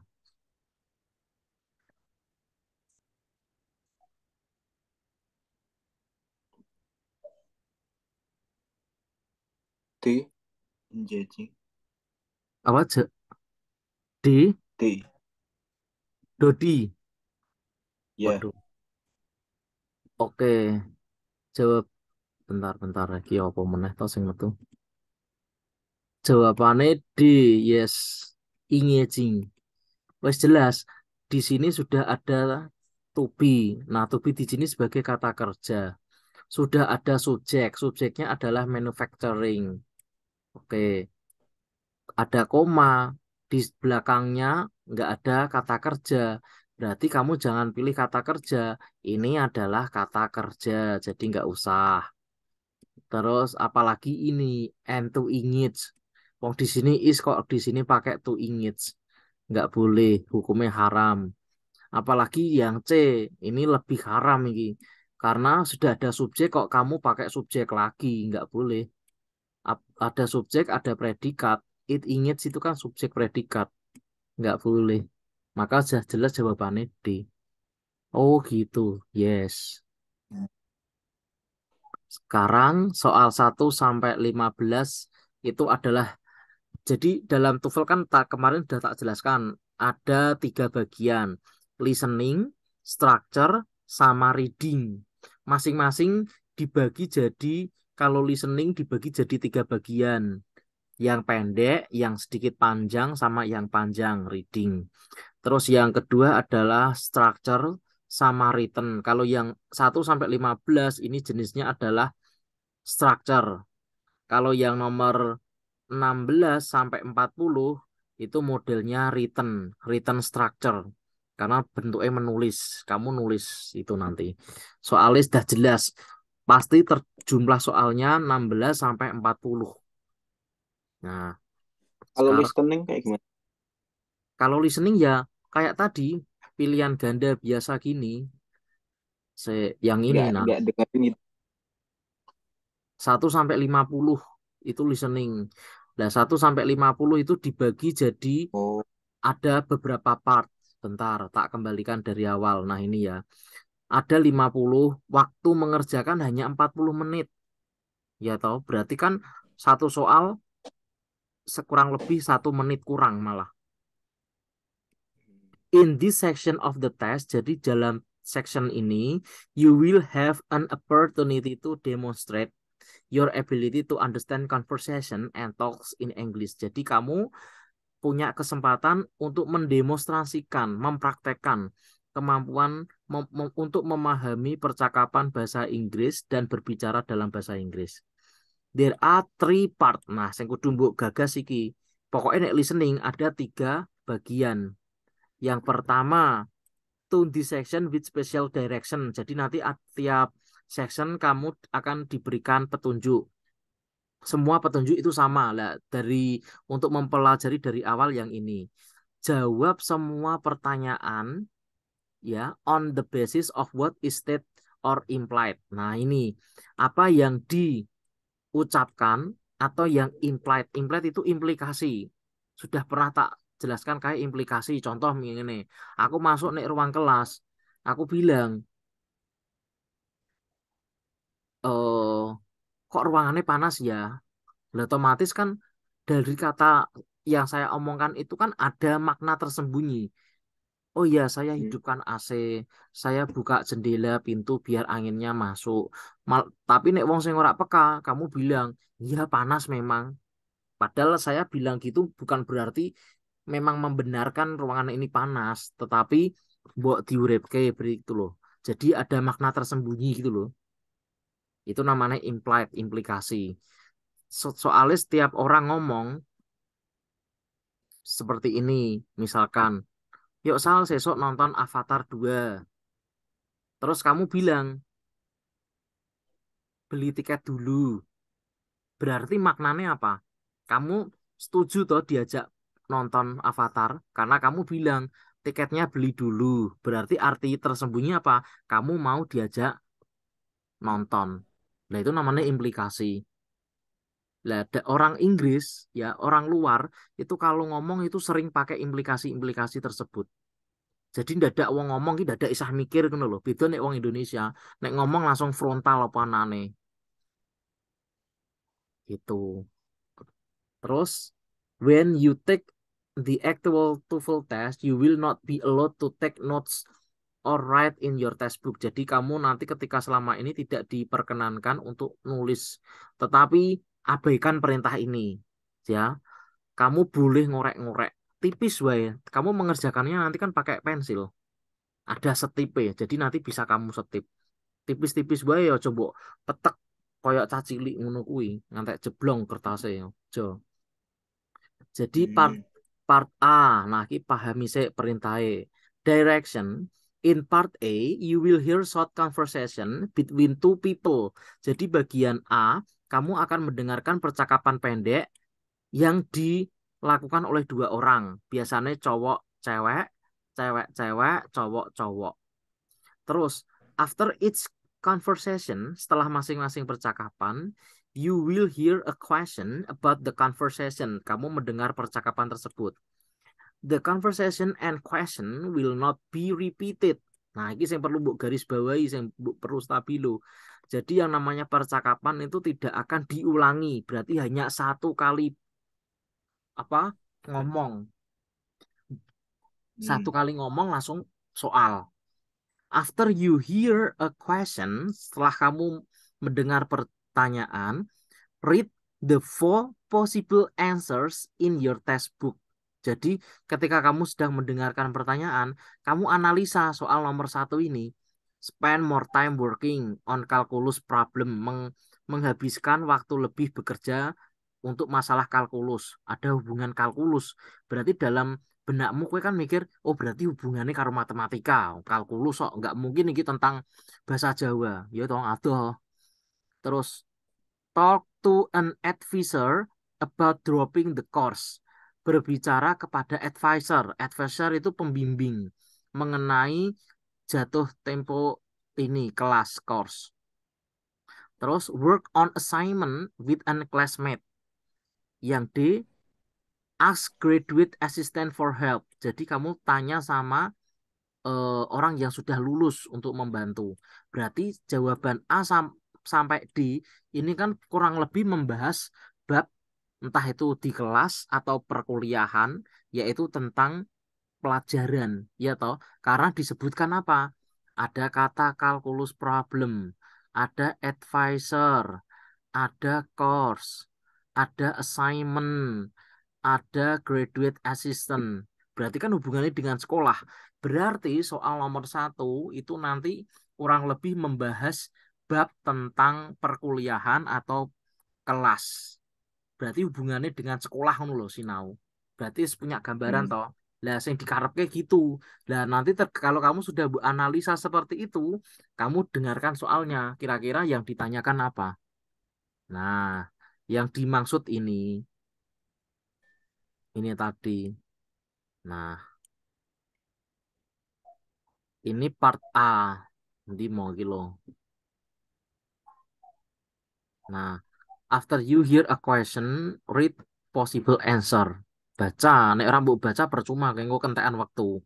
D, engaging. Apa aja? D, D, Dodi. ya. Waduh. Oke, jawab bentar-bentar lagi apa meneh to sing metu. Jawabannya D, yes. Engaging. Wes jelas. Di sini sudah ada to. Nah, to di sini sebagai kata kerja. Sudah ada subjek. Subjeknya adalah manufacturing. Oke. Ada koma. Di belakangnya nggak ada kata kerja. Berarti kamu jangan pilih kata kerja. Ini adalah kata kerja. Jadi nggak usah. Terus apalagi ini and to ingits. Wong di sini is kok di sini pakai to ingits. Nggak boleh, hukumnya haram. Apalagi yang C, ini lebih haram ini. Karena sudah ada subjek kok kamu pakai subjek lagi, nggak boleh. Ada subjek, ada predikat. It ingits itu kan subjek predikat, nggak boleh. Maka sudah jelas jawabannya D. Oh gitu, yes. Sekarang soal 1 sampai 15 itu adalah jadi dalam TOEFL kan tak kemarin sudah tak jelaskan ada tiga bagian listening, structure, sama reading. Masing-masing dibagi jadi kalau listening dibagi jadi tiga bagian. Yang pendek, yang sedikit panjang, sama yang panjang reading. Terus yang kedua adalah structure sama written. Kalau yang 1 sampai 15 ini jenisnya adalah structure. Kalau yang nomor 16 sampai 40 itu modelnya written, written structure. karena bentuknya menulis. Kamu nulis itu nanti. Soalnya sudah jelas. Pasti terjumlah soalnya 16 sampai 40. Nah, Kalau sekarang listening kayak gimana? kalau listening ya kayak tadi pilihan ganda biasa gini. Se yang ini nah nggak dengerin itu. 1 sampai 50 itu listening. Nah, 1 sampai 50 itu dibagi jadi Oh, ada beberapa part. Bentar, tak kembalikan dari awal. Nah, ini ya. Ada 50, waktu mengerjakan hanya 40 menit. Ya toh, berarti kan satu soal sekurang lebih satu menit kurang malah. In this section of the test, jadi dalam section ini, you will have an opportunity to demonstrate your ability to understand conversation and talks in English. Jadi kamu punya kesempatan untuk mendemonstrasikan, mempraktekkan kemampuan mem mem untuk memahami percakapan bahasa Inggris dan berbicara dalam bahasa Inggris. There are three part. Nah, sing kudu gagas iki. Pokoknya listening ada tiga bagian. Yang pertama, tune the section with special direction. Jadi nanti tiap section kamu akan diberikan petunjuk. Semua petunjuk itu sama lah dari untuk mempelajari dari awal yang ini. Jawab semua pertanyaan ya on the basis of what is stated or implied. Nah, ini apa yang diucapkan atau yang implied. Implied itu implikasi. Sudah pernah tak jelaskan kayak implikasi. Contoh ini, aku masuk nih ruang kelas, aku bilang, eh kok ruangannya panas ya? Lah, otomatis kan dari kata yang saya omongkan itu kan ada makna tersembunyi. Oh iya, saya hmm. hidupkan AC, saya buka jendela, pintu biar anginnya masuk. Mal, tapi nek wong sing ora peka, kamu bilang, "Iya, panas memang." Padahal saya bilang gitu bukan berarti memang membenarkan ruangan ini panas, tetapi buat diurepke itu loh. Jadi ada makna tersembunyi gitu loh. Itu namanya implied, implikasi. So soalnya setiap orang ngomong seperti ini, misalkan, yuk Sal besok nonton Avatar 2. Terus kamu bilang, beli tiket dulu. Berarti maknanya apa? Kamu setuju toh diajak nonton Avatar karena kamu bilang tiketnya beli dulu. Berarti arti tersembunyi apa? Kamu mau diajak nonton. Nah, itu namanya implikasi. Lah, orang Inggris, ya orang luar, itu kalau ngomong itu sering pakai implikasi-implikasi tersebut. Jadi ndak ada wong ngomong ki ndak isah mikir ngono lho. Beda nek wong Indonesia, nek ngomong langsung frontal apa anane. Gitu. Terus when you take the actual TOEFL test, you will not be allowed to take notes or write in your textbook. Jadi kamu nanti ketika selama ini tidak diperkenankan untuk nulis. Tetapi abaikan perintah ini. Ya. Kamu boleh ngorek-ngorek tipis wae. Kamu mengerjakannya nanti kan pakai pensil. Ada setipe, jadi nanti bisa kamu setip. Tipis-tipis wae ya coba petek koyok cacilik ngono kuwi, ngantek jeblong kertasnya ya. Jo. Jadi part Hmm. Part A, nah iki pahami sih perintahnya. Direction In part A, you will hear short conversation between two people. Jadi bagian A, kamu akan mendengarkan percakapan pendek yang dilakukan oleh dua orang. Biasanya cowok cewek, cewek cewek, cowok cowok. Terus after each conversation, setelah masing-masing percakapan, you will hear a question about the conversation. Kamu mendengar percakapan tersebut. The conversation and question will not be repeated. Nah, ini yang perlu bu garis bawahi, yang perlu stabilo. Jadi yang namanya percakapan itu tidak akan diulangi, berarti hanya satu kali apa ngomong. Satu Hmm. kali ngomong langsung soal. After you hear a question, setelah kamu mendengar pertanyaan, read the four possible answers in your textbook. Jadi ketika kamu sedang mendengarkan pertanyaan, kamu analisa soal nomor satu ini. Spend more time working on calculus problem. Meng menghabiskan waktu lebih bekerja untuk masalah kalkulus. Ada hubungan kalkulus. Berarti dalam benakmu kue kan mikir, oh berarti hubungannya karo matematika, kalkulus kok nggak mungkin ini tentang bahasa Jawa. Ya toh adoh. Terus talk to an advisor about dropping the course. Berbicara kepada advisor. Advisor itu pembimbing mengenai jatuh tempo ini kelas course. Terus work on assignment with an classmate. Yang D ask graduate assistant for help. Jadi kamu tanya sama uh, orang yang sudah lulus untuk membantu. Berarti jawaban A sampai D ini kan kurang lebih membahas bab entah itu di kelas atau perkuliahan yaitu tentang pelajaran ya toh? Karena disebutkan apa? Ada kata kalkulus problem ada advisor ada course ada assignment ada graduate assistant. Berarti kan hubungannya dengan sekolah. Berarti soal nomor satu itu nanti kurang lebih membahas bab tentang perkuliahan atau kelas. Berarti hubungannya dengan sekolah kan loh sinau. Berarti punya gambaran hmm. toh. Lah yang kayak gitu. Lah nanti ter kalau kamu sudah analisa seperti itu kamu dengarkan soalnya. Kira-kira yang ditanyakan apa? Nah yang dimaksud ini. Ini tadi. Nah. Ini part A. Nanti mau kilo nah After you hear a question, read possible answer. Baca, nek orang baca percuma kengko kentekan waktu.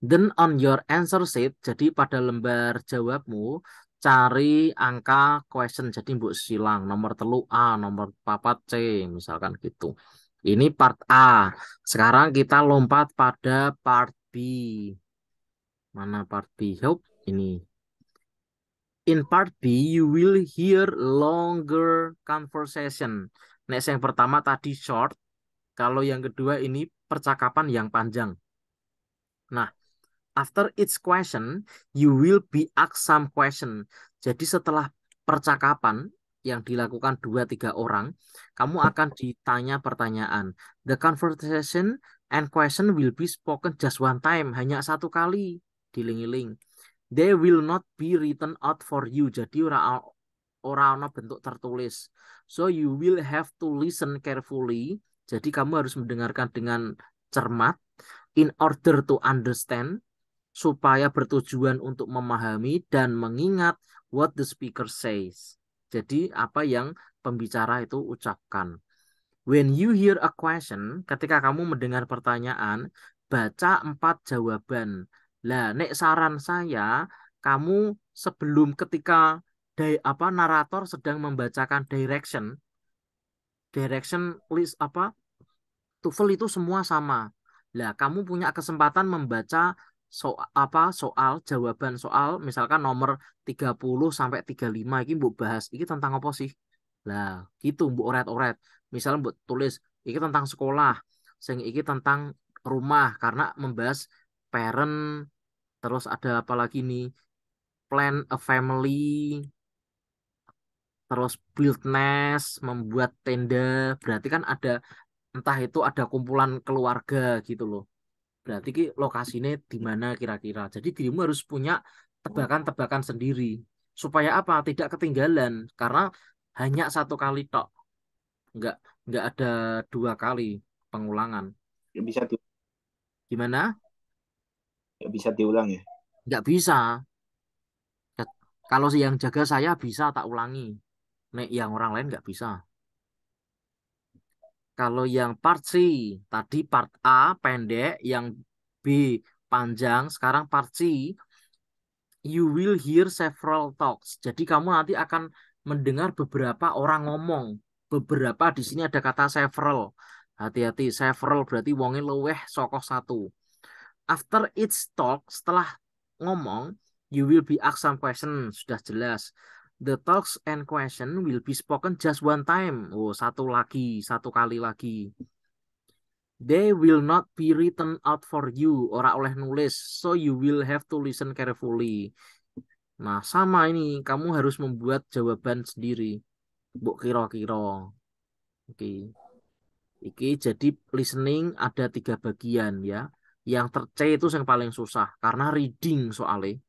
Then on your answer sheet, jadi pada lembar jawabmu cari angka question jadi mbok silang nomor telu A, nomor papat C, misalkan gitu. Ini part A. Sekarang kita lompat pada part B. Mana part B? Hope ini. In part B, you will hear longer conversation. Next yang pertama tadi short, kalau yang kedua ini percakapan yang panjang. Nah, after each question, you will be asked some question. Jadi setelah percakapan yang dilakukan dua tiga orang, kamu akan ditanya pertanyaan. The conversation and question will be spoken just one time, hanya satu kali, diling-iling they will not be written out for you. Jadi ora ora ana bentuk tertulis. So you will have to listen carefully. Jadi kamu harus mendengarkan dengan cermat in order to understand supaya bertujuan untuk memahami dan mengingat what the speaker says. Jadi apa yang pembicara itu ucapkan. When you hear a question, ketika kamu mendengar pertanyaan, baca empat jawaban lah, nek saran saya, kamu sebelum ketika day, apa narator sedang membacakan direction, direction list apa TOEFL itu semua sama. Lah, kamu punya kesempatan membaca so, apa soal jawaban soal misalkan nomor 30 sampai 35 ini Mbok bahas ini tentang apa sih? Lah, gitu Mbok oret-oret. Misalnya Mbok tulis ini tentang sekolah, sing ini tentang rumah karena membahas parent terus ada apa lagi nih? Plan a family terus build nest membuat tenda. Berarti kan ada entah itu ada kumpulan keluarga gitu loh. Berarti ki lokasinya di mana kira-kira? Jadi dirimu harus punya tebakan-tebakan sendiri. Supaya apa? Tidak ketinggalan. Karena hanya satu kali tok. Nggak nggak ada dua kali pengulangan. Ya bisa di... gimana Nggak bisa diulang ya? Nggak bisa. Kalau yang jaga saya bisa tak ulangi. Nek yang orang lain nggak bisa. Kalau yang part C, tadi part A pendek, yang B panjang, sekarang part C, you will hear several talks. Jadi kamu nanti akan mendengar beberapa orang ngomong. Beberapa di sini ada kata several. Hati-hati, several berarti wonge luweh sokoh satu after each talk, setelah ngomong, you will be asked some question, sudah jelas. The talks and question will be spoken just one time. Oh, satu lagi, satu kali lagi. They will not be written out for you, ora oleh nulis, so you will have to listen carefully. Nah, sama ini, kamu harus membuat jawaban sendiri. Buk kira-kira. Oke. Okay. Iki jadi listening ada tiga bagian ya. Yang ter C itu yang paling susah karena reading soalnya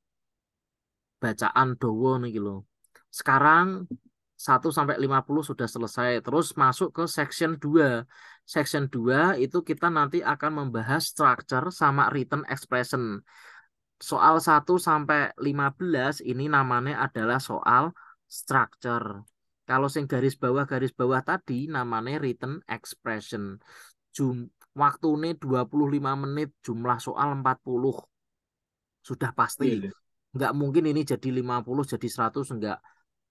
bacaan dowo nih gitu. Sekarang satu sampai 50 sudah selesai. Terus masuk ke section 2. Section 2 itu kita nanti akan membahas structure sama written expression. Soal 1 sampai 15 ini namanya adalah soal structure. Kalau sing garis bawah garis bawah tadi namanya written expression. Jum waktu ini 25 menit, jumlah soal 40. Sudah pasti. Iya, iya. Nggak mungkin ini jadi 50, jadi 100, enggak.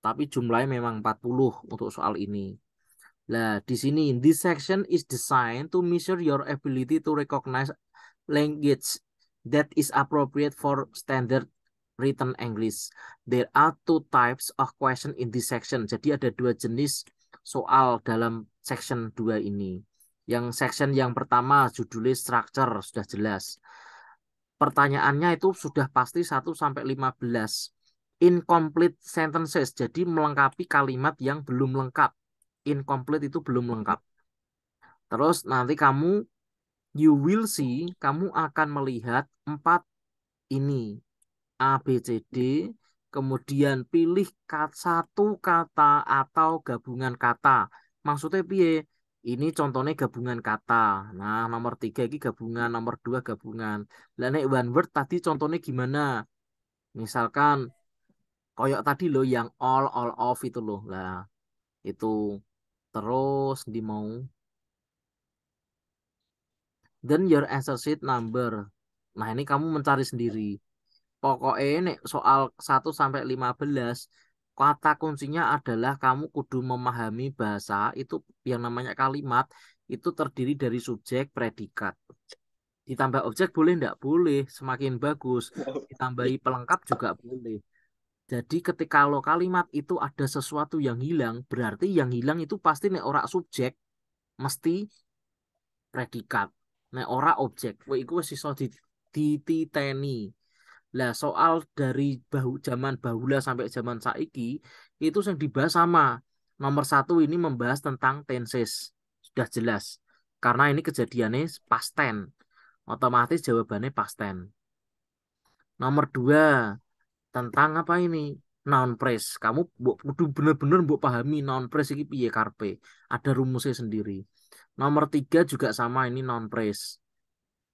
Tapi jumlahnya memang 40 untuk soal ini. Nah, di sini, this section is designed to measure your ability to recognize language that is appropriate for standard written English. There are two types of question in this section. Jadi ada dua jenis soal dalam section 2 ini. Yang section yang pertama judulnya structure sudah jelas. Pertanyaannya itu sudah pasti 1 sampai 15. Incomplete sentences, jadi melengkapi kalimat yang belum lengkap. Incomplete itu belum lengkap. Terus nanti kamu you will see, kamu akan melihat empat ini A, B, C, D, kemudian pilih satu kata atau gabungan kata. Maksudnya piye? Ini contohnya gabungan kata. Nah, nomor tiga ini gabungan, nomor dua gabungan. Lah nek one word tadi contohnya gimana? Misalkan koyok tadi loh yang all all of itu loh. Lah, itu terus di mau then your answer sheet number. Nah, ini kamu mencari sendiri. Pokoknya ini soal 1 sampai 15 kata kuncinya adalah kamu kudu memahami bahasa itu yang namanya kalimat itu terdiri dari subjek predikat. Ditambah objek boleh enggak? Boleh, semakin bagus. Ditambahi pelengkap juga boleh. Jadi ketika lo kalimat itu ada sesuatu yang hilang, berarti yang hilang itu pasti nek ora subjek, mesti predikat. Nek ora objek, kowe iku wis iso dititeni. Lah soal dari bahu zaman bahula sampai zaman saiki itu yang dibahas sama. Nomor satu ini membahas tentang tenses. Sudah jelas. Karena ini kejadiannya past tense. Otomatis jawabannya past tense. Nomor dua tentang apa ini? Noun phrase. Kamu bener-bener mbok pahami noun phrase ini piye karpe. Ada rumusnya sendiri. Nomor tiga juga sama ini noun phrase.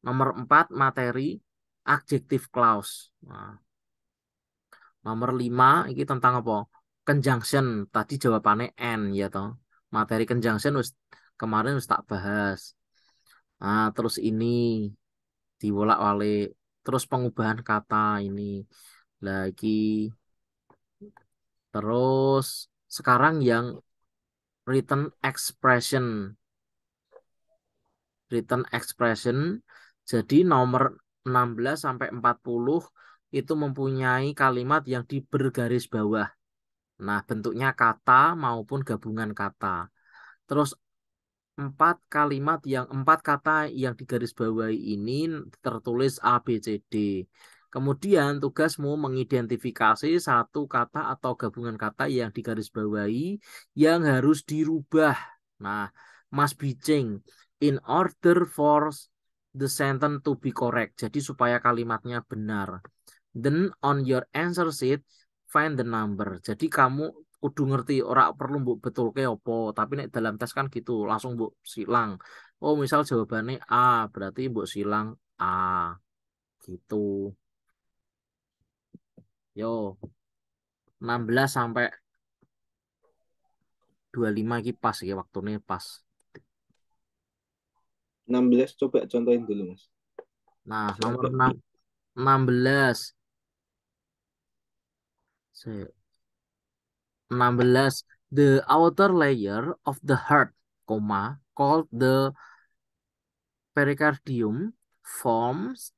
Nomor empat materi adjective clause. Nah. Nomor lima ini tentang apa? Conjunction. Tadi jawabannya N ya toh. Materi conjunction us, kemarin harus tak bahas. Nah, terus ini diwolak-walik. Terus pengubahan kata ini lagi. Terus sekarang yang written expression. Written expression. Jadi nomor 16 sampai 40 itu mempunyai kalimat yang di bergaris bawah. Nah, bentuknya kata maupun gabungan kata. Terus empat kalimat yang empat kata yang digaris bawahi ini tertulis A, B, C, D. Kemudian tugasmu mengidentifikasi satu kata atau gabungan kata yang digaris bawahi yang harus dirubah. Nah, must be in order for the sentence to be correct. Jadi supaya kalimatnya benar. Then on your answer sheet find the number. Jadi kamu kudu ngerti ora perlu mbok betul ke opo, tapi nek dalam tes kan gitu, langsung mbok silang. Oh, misal jawabannya A, berarti mbok silang A. Gitu. Yo. 16 sampai 25 iki pas ya waktunya pas. 16 coba contohin dulu mas. Nah, nomor 6, 16. 16. The outer layer of the heart, comma, called the pericardium, forms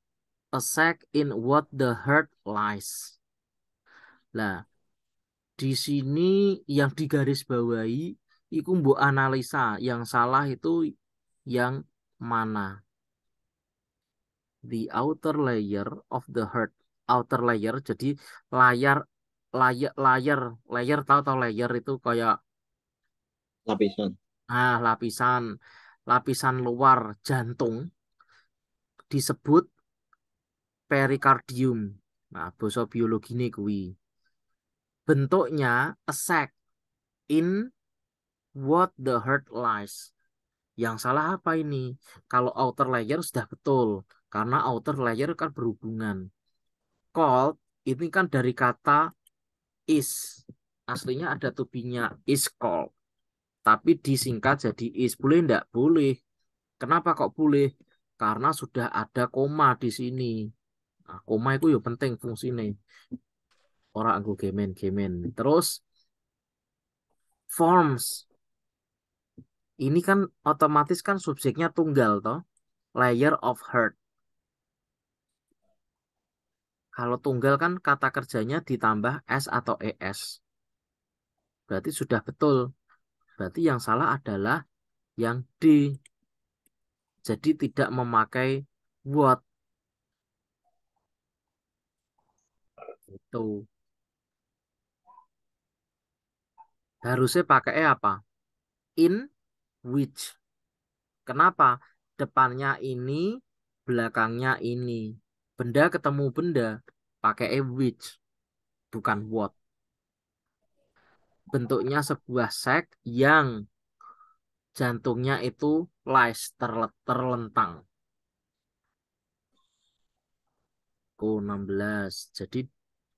a sac in what the heart lies. Nah, di sini yang digaris bawahi itu mbok analisa, yang salah itu yang mana? The outer layer of the heart. Outer layer, jadi layar, layar, layar, layar tahu tahu layer itu kayak lapisan. Ah, lapisan. lapisan luar jantung disebut perikardium. Nah, basa biologi ini kuwi. Bentuknya a sac in what the heart lies. Yang salah apa ini? Kalau outer layer sudah betul, karena outer layer kan berhubungan. Cold ini kan dari kata is. Aslinya ada tubinya is cold. Tapi disingkat jadi is. Boleh enggak? Boleh. Kenapa kok boleh? Karena sudah ada koma di sini. Nah, koma itu ya penting fungsinya. Orang aku gemen gemen. Terus forms. Ini kan otomatis kan subjeknya tunggal toh. Layer of heart. Kalau tunggal kan kata kerjanya ditambah S atau ES. Berarti sudah betul. Berarti yang salah adalah yang D. Jadi tidak memakai what. Itu. Harusnya pakai apa? In which. Kenapa? Depannya ini, belakangnya ini. Benda ketemu benda, pakai which. Bukan what. Bentuknya sebuah sek yang jantungnya itu lies, terlentang. Ku 16. Jadi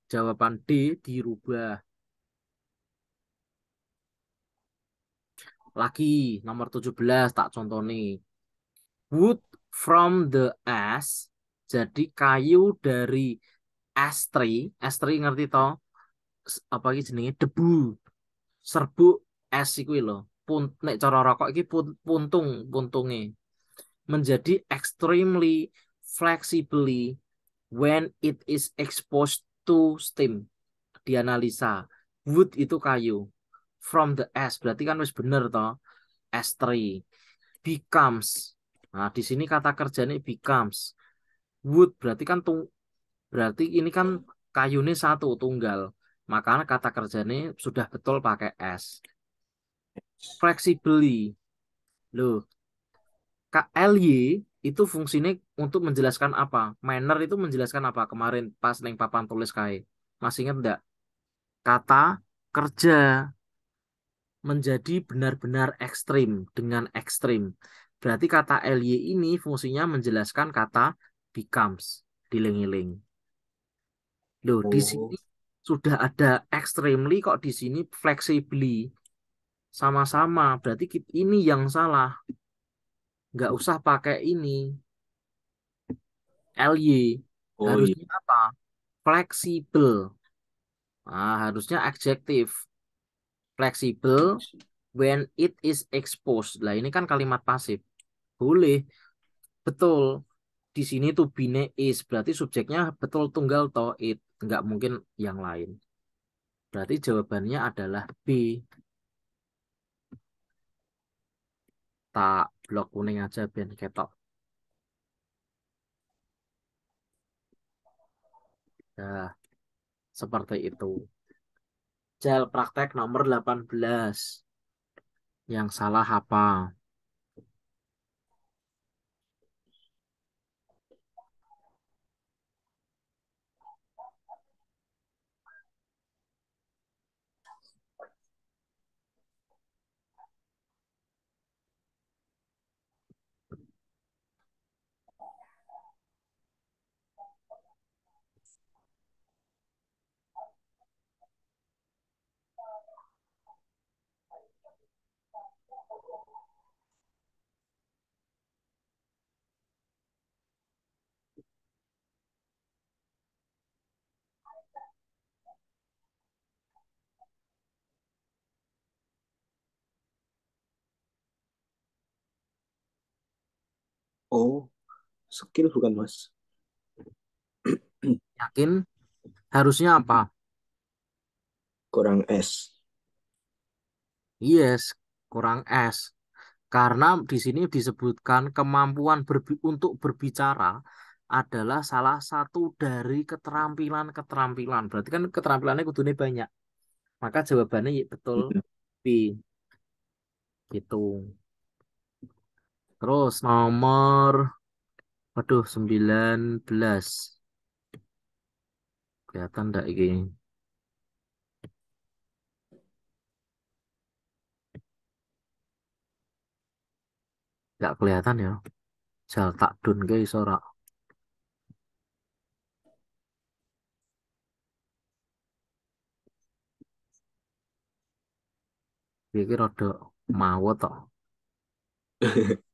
jawaban D dirubah. Lagi nomor 17 tak contoh nih. Wood from the ash. Jadi kayu dari. Ash tree ngerti toh? Apa ini jenenge debu. Serbuk es iku lho. Pun nek cara rokok iki pun, puntung puntunge. Menjadi extremely flexibly when it is exposed to steam. Dianalisa. Wood itu kayu from the S. Berarti kan wis bener toh. S3 becomes. Nah di sini kata kerjanya becomes. Wood berarti kan tung berarti ini kan kayunya satu tunggal. Makanya kata kerjanya sudah betul pakai S. Flexibly. Loh. KLY itu fungsinya untuk menjelaskan apa? Manner itu menjelaskan apa? Kemarin pas neng papan tulis kai masih ingat enggak kata kerja menjadi benar-benar ekstrim dengan ekstrim. Berarti kata ly ini fungsinya menjelaskan kata becomes diling-iling. Loh, di Oh, sini sudah ada extremely kok di sini flexibly. Sama-sama, berarti ini yang salah. Nggak usah pakai ini. ly. oh iya. Harusnya apa? Fleksibel. Nah, harusnya adjektif. Fleksibel when it is exposed. Lah ini kan kalimat pasif. Boleh. Betul. Di sini tuh bine is berarti subjeknya betul tunggal to it, nggak mungkin yang lain. Berarti jawabannya adalah B. Tak blok kuning aja ben ketok. Nah, seperti itu. Jal praktek nomor 18. Yang salah apa? Oh, skill bukan Mas. Yakin? Harusnya apa? Kurang S. Yes, kurang S. Karena di sini disebutkan kemampuan berbi- untuk berbicara adalah salah satu dari keterampilan-keterampilan. Berarti kan keterampilannya kudunya banyak. Maka jawabannya ya betul B. Gitu. Terus nomor, aduh, 19. Kelihatan enggak ini? Enggak kelihatan ya. Jal tak dun iso ora? Iki rada mawut tok.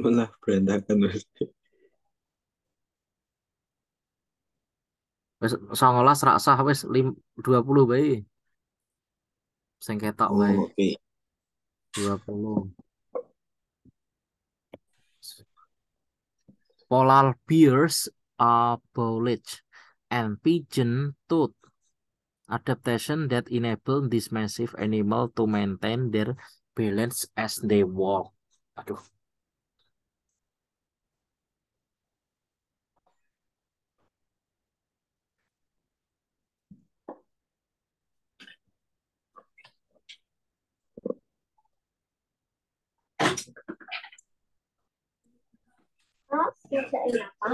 Malah berantakan Mas. Wis 19 rak sah wis lim- 20 bae. Sing ketok wae Oh, oke. 20. Polar bears are bullish and pigeon-toed adaptation that enable this massive animal to maintain their balance as they walk. Aduh, 那你说一下吧。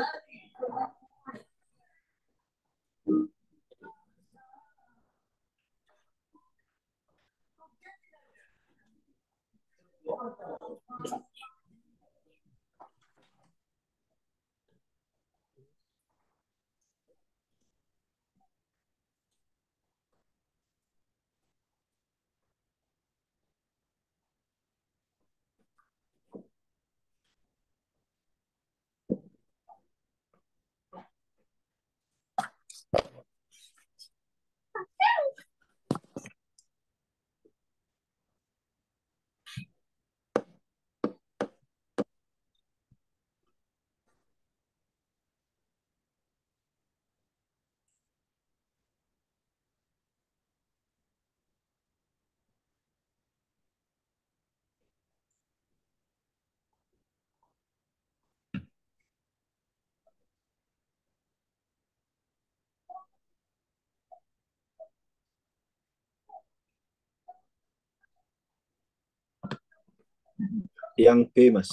Yang B, Mas.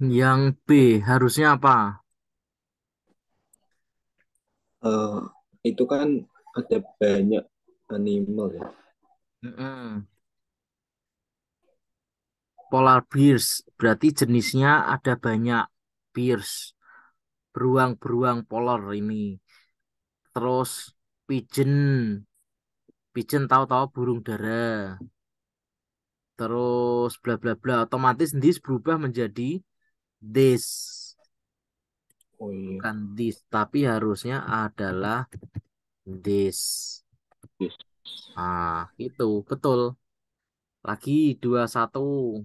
yang B harusnya apa? Eh, itu kan ada banyak animal ya. Mm-mm. Polar bears berarti jenisnya ada banyak bears, beruang-beruang polar ini. Terus pigeon, pigeon tahu-tahu burung dara. Terus bla bla bla, otomatis this berubah menjadi this, Oh iya. bukan this, tapi harusnya adalah this. Yes. Ah, itu betul. Lagi dua satu.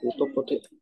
Tutup potek.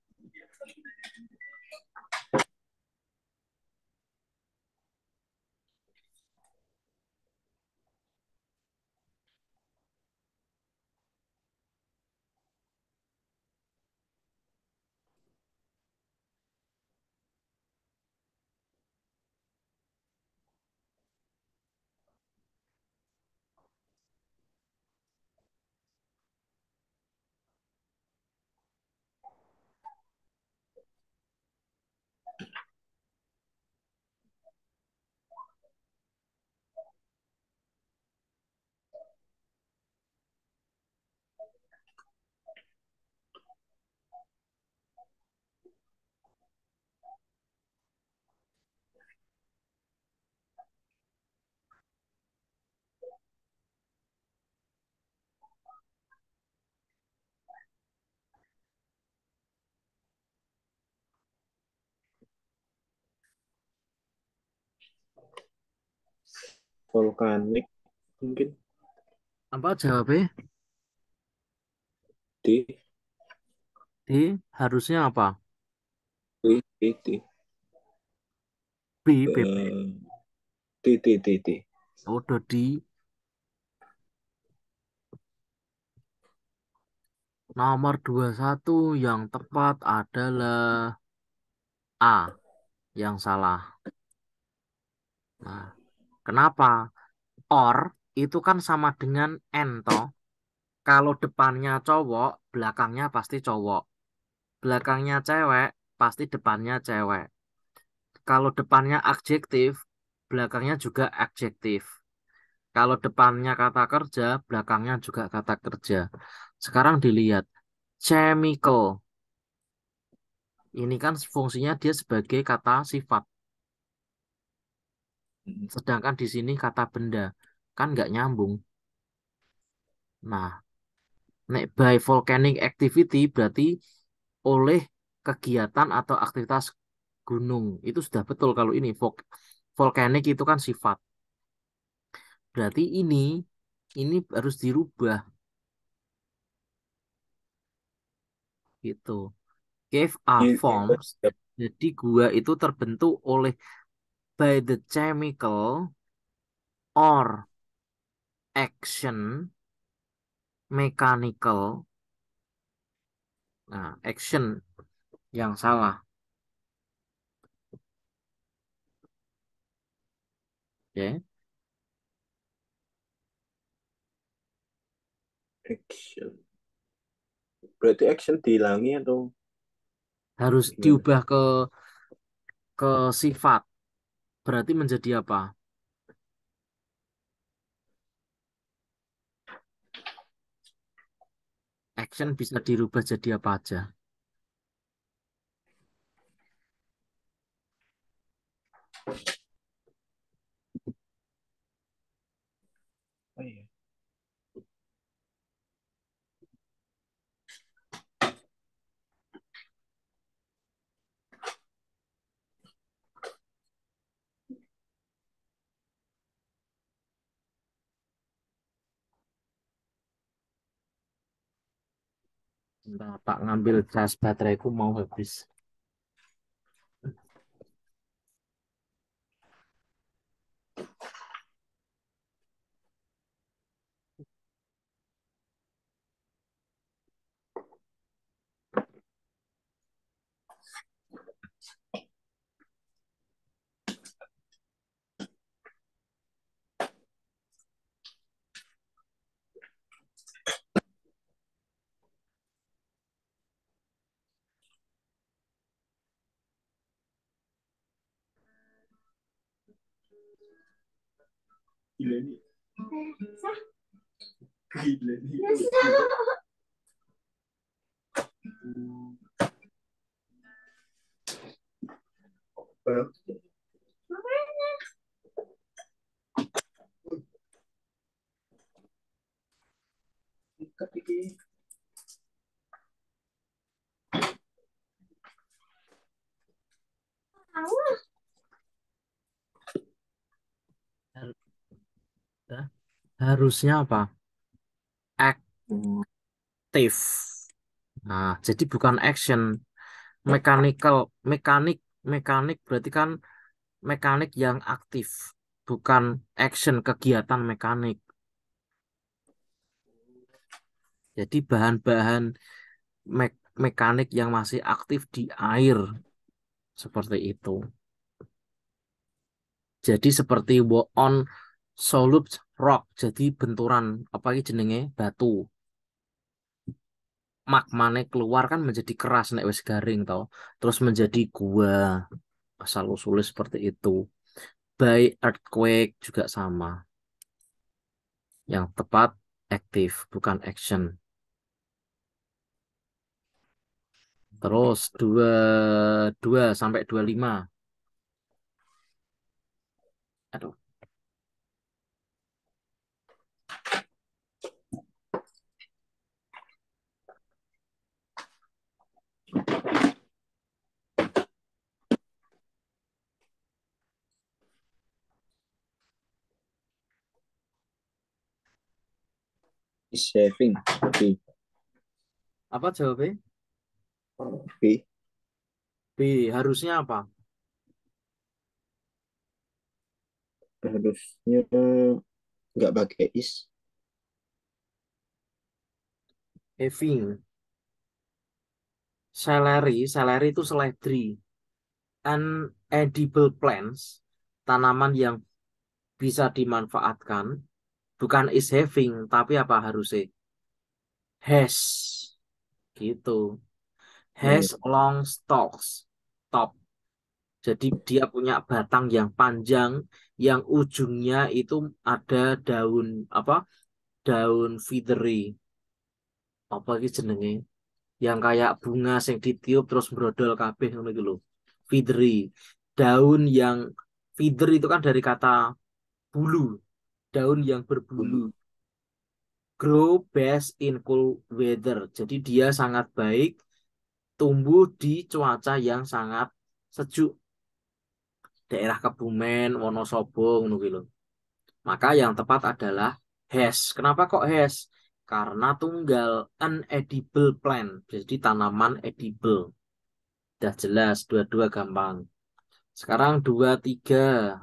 Vulkanik mungkin. Apa jawabnya? D. D harusnya apa? B B D. B, B, B. D D D D Oh, di. Nomor 21 yang tepat adalah A yang salah. Nah kenapa? Or itu kan sama dengan N toh. Kalau depannya cowok, belakangnya pasti cowok. Belakangnya cewek, pasti depannya cewek. Kalau depannya adjektif, belakangnya juga adjektif. Kalau depannya kata kerja, belakangnya juga kata kerja. Sekarang dilihat, chemical. Ini kan fungsinya dia sebagai kata sifat. Sedangkan di sini kata benda. Kan nggak nyambung. Nah, nek by volcanic activity berarti oleh kegiatan atau aktivitas gunung. Itu sudah betul kalau ini. Vol- Volcanic itu kan sifat. Berarti ini ini harus dirubah gitu. Cave are forms. Jadi gua itu terbentuk oleh by the chemical or action mechanical. Nah, action yang salah. Oke. Action. Berarti action dihilangi atau Harus diubah ke ke sifat. Berarti menjadi apa? Action bisa dirubah jadi apa aja. apa Bentar, Pak ngambil cas bateraiku mau habis. Gila nih. Gila nih. Ikat iki. Harusnya apa? Aktif. Nah, jadi bukan action. Mechanical, mekanik, mekanik berarti kan mekanik yang aktif, bukan action kegiatan mekanik. Jadi bahan-bahan me- mekanik yang masih aktif di air seperti itu. Jadi seperti on solid rock, jadi benturan apa ini jenenge batu. Magmane keluar kan menjadi keras nek wis garing toh. Terus menjadi gua. Asal usulnya seperti itu. By earthquake juga sama. Yang tepat aktif bukan action. Terus dua dua sampai dua lima. Aduh. Is saving. B. Apa jawabnya? B. B. Harusnya apa? Harusnya nggak pakai is. Having. Celery, celery itu seledri. Unedible plants, tanaman yang bisa dimanfaatkan, bukan is having, tapi apa harusnya? Has, gitu. Has long stalks, top. Jadi dia punya batang yang panjang, yang ujungnya itu ada daun apa? Daun feathery. Apa iki jenenge? Yang kayak bunga sing ditiup terus brodol kabeh ngono lho. Feathery. Daun yang feather itu kan dari kata bulu, daun yang berbulu. dulu. Grow best in cool weather. Jadi dia sangat baik tumbuh di cuaca yang sangat sejuk. Daerah Kebumen, Wonosobo, ngono lho. Maka yang tepat adalah HES. Kenapa kok HES? Karena tunggal unedible plant. Jadi tanaman edible. Udah jelas, dua-dua gampang. Sekarang dua, tiga.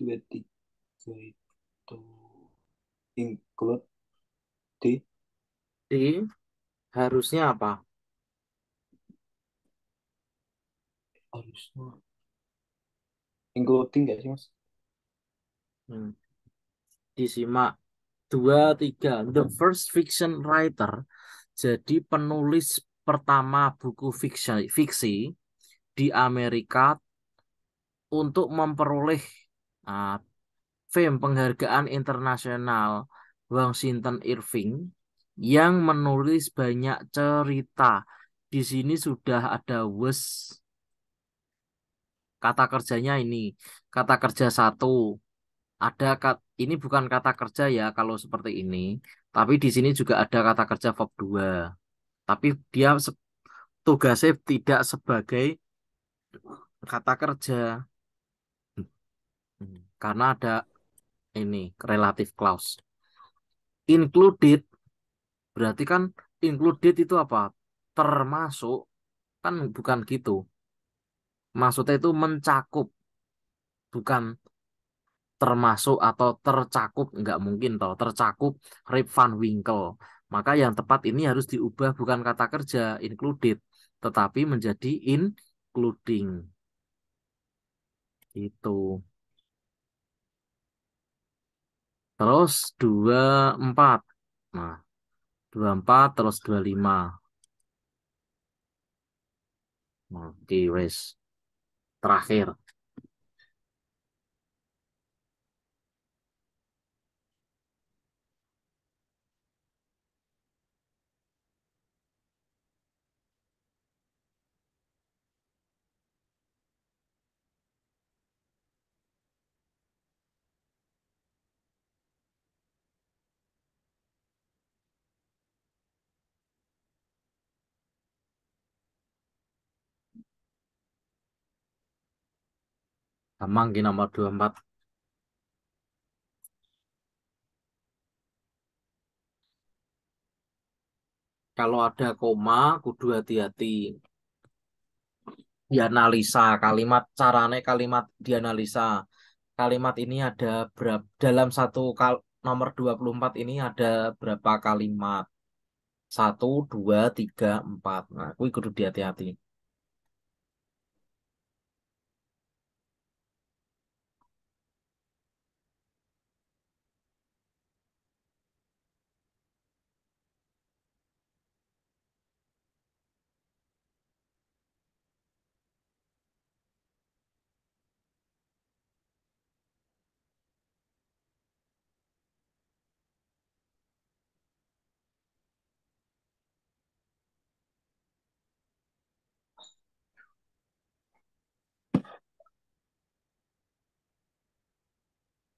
Dua, tiga itu include di Di harusnya apa? harusnya including nggak sih mas? Hmm. Disimak. Dua, tiga. The first fiction writer. Jadi penulis pertama buku fiksi, fiksi di Amerika untuk memperoleh uh, fame penghargaan internasional Washington Irving yang menulis banyak cerita. Di sini sudah ada was kata kerjanya ini. Kata kerja satu. Ada kat, ini bukan kata kerja ya kalau seperti ini. Tapi di sini juga ada kata kerja verb 2. Tapi dia tugasnya tidak sebagai kata kerja. Karena ada ini relative clause. Included berarti kan included itu apa? Termasuk kan bukan gitu. Maksudnya itu mencakup, bukan termasuk atau tercakup nggak mungkin toh tercakup Rip Van Winkle. Maka yang tepat ini harus diubah bukan kata kerja included, tetapi menjadi including. Itu. Terus dua empat. Nah, dua empat terus dua lima. Oke, wes. Terakhir. Gampang ki nomor 24. Kalau ada koma, kudu hati-hati. Dianalisa kalimat, carane kalimat dianalisa. Kalimat ini ada berapa, dalam satu kal nomor 24 ini ada berapa kalimat? Satu, dua, tiga, empat. Nah, kudu hati-hati.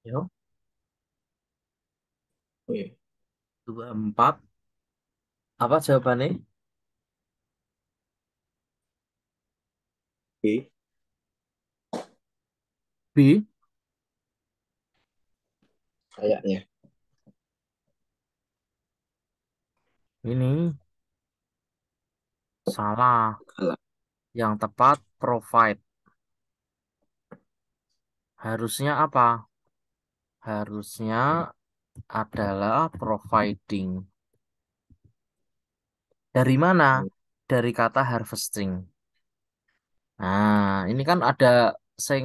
Yo, dua empat. Apa jawabannya? B. B. Kayaknya. Ini salah. Yang tepat provide. Harusnya apa? Harusnya adalah providing. Dari mana? Dari kata harvesting. Nah, ini kan ada sing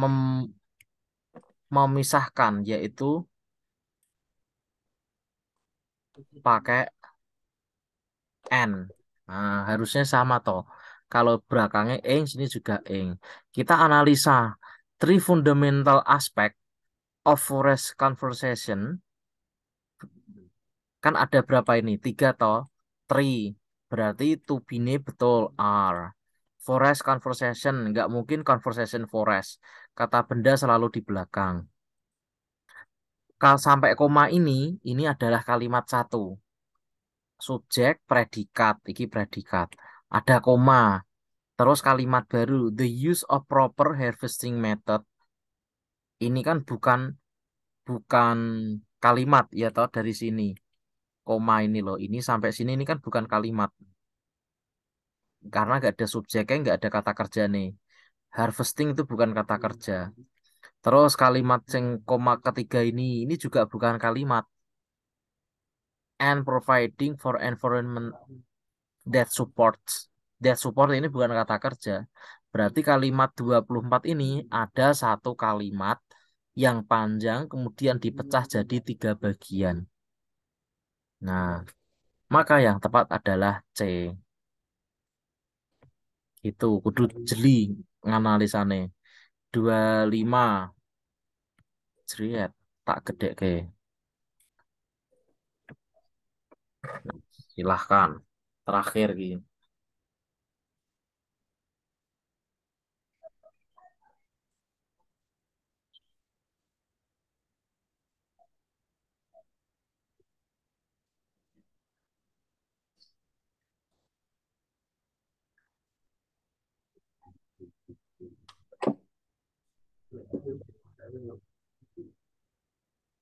mem memisahkan yaitu pakai n. Nah, harusnya sama toh. Kalau belakangnya ing, sini juga ing. Kita analisa three fundamental aspect forest conversation. Kan ada berapa ini? Tiga toh. Three. Berarti to be-nya betul are. Forest conversation. Nggak mungkin conversation forest. Kata benda selalu di belakang. Kalau sampai koma ini, ini adalah kalimat satu. Subjek, predikat. Iki predikat. Ada koma. Terus kalimat baru, the use of proper harvesting method. Ini kan bukan bukan kalimat ya toh dari sini. Koma ini loh, ini sampai sini ini kan bukan kalimat. Karena nggak ada subjeknya, nggak ada kata kerja nih. Harvesting itu bukan kata kerja. Terus kalimat yang koma ketiga ini, ini juga bukan kalimat. And providing for environment that supports. That support ini bukan kata kerja. Berarti kalimat 24 ini ada satu kalimat yang panjang kemudian dipecah jadi tiga bagian. Nah, maka yang tepat adalah C. Itu kudu jeli nganalisane. 25 jeriet tak gede ke. Silahkan. Terakhir gini.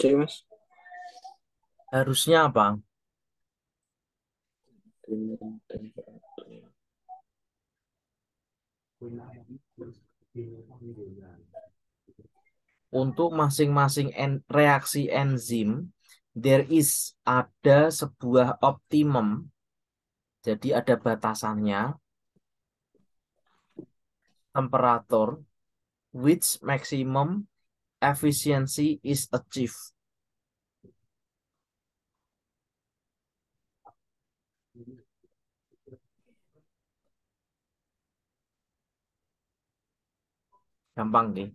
C, Mas. Harusnya apa? Untuk masing-masing en- reaksi enzim, there is ada sebuah optimum. Jadi ada batasannya. Temperatur which maximum efficiency is achieved. Gampang nih.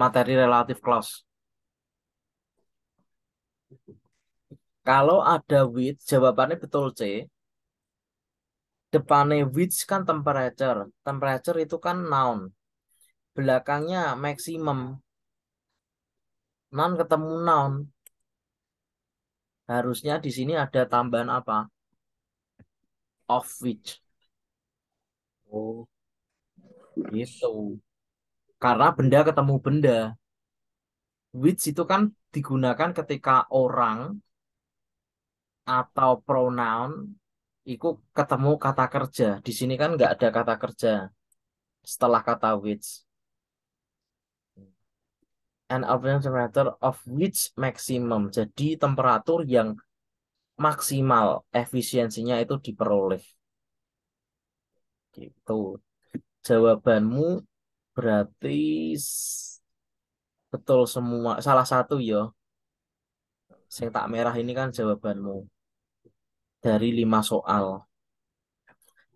Materi relatif clause. Kalau ada which, jawabannya betul C. Depannya which kan temperature. Temperature itu kan noun. Belakangnya maximum. Noun ketemu noun. Harusnya di sini ada tambahan apa? Of which. Oh, Gitu. Karena benda ketemu benda. Which itu kan digunakan ketika orang atau pronoun itu ketemu kata kerja. Di sini kan nggak ada kata kerja setelah kata which. An optimum temperature of which maximum. Jadi temperatur yang maksimal efisiensinya itu diperoleh. Gitu. Jawabanmu berarti Betul semua. Salah satu yo. Sing tak merah ini kan jawabanmu. Dari lima soal.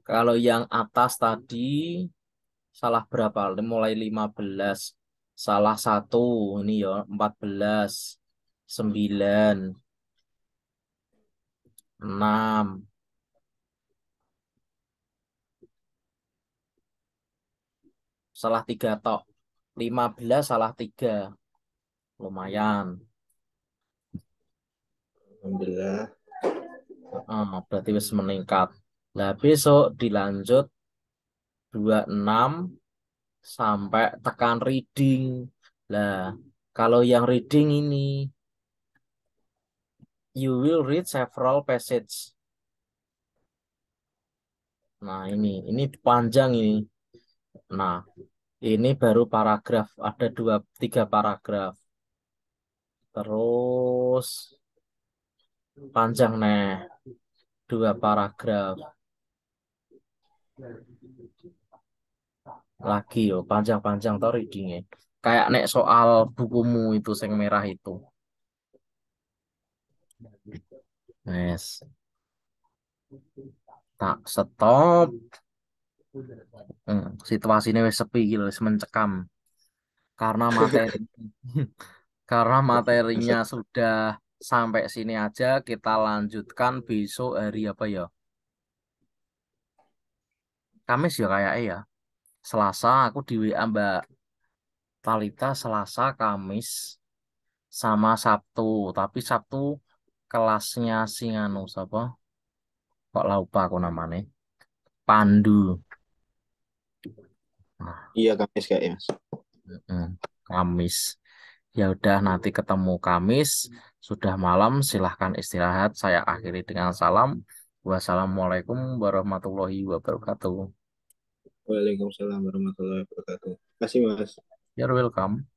Kalau yang atas tadi salah berapa? Mulai 15. Salah satu. Ini yo. 14. 9. 6. Salah tiga tok. 15 salah tiga. Lumayan. Alhamdulillah. Ah, berarti wis meningkat. Nah, besok dilanjut 26 sampai tekan reading. Lah, kalau yang reading ini you will read several passage. Nah, ini ini panjang ini. Nah, ini baru paragraf, ada dua tiga paragraf. Terus panjang nih, dua paragraf. Lagi yo, panjang-panjang tau readingnya. Kayak nek soal bukumu itu yang merah itu. Yes. Tak stop. Hmm, situasinya wis sepi gitu, wis mencekam. Karena materi karena materinya sudah sampai sini aja, kita lanjutkan besok hari apa ya? Kamis ya kayaknya ya. Selasa aku di WA Mbak Talita Selasa, Kamis sama Sabtu. Tapi Sabtu kelasnya si anu siapa? Kok lupa aku namanya? Pandu. Nah, Iya Kamis kayaknya Mas. Kamis. Ya udah nanti ketemu Kamis. Sudah malam, silahkan istirahat. Saya akhiri dengan salam. Wassalamualaikum warahmatullahi wabarakatuh. Waalaikumsalam warahmatullahi wabarakatuh. Terima kasih Mas. You're welcome.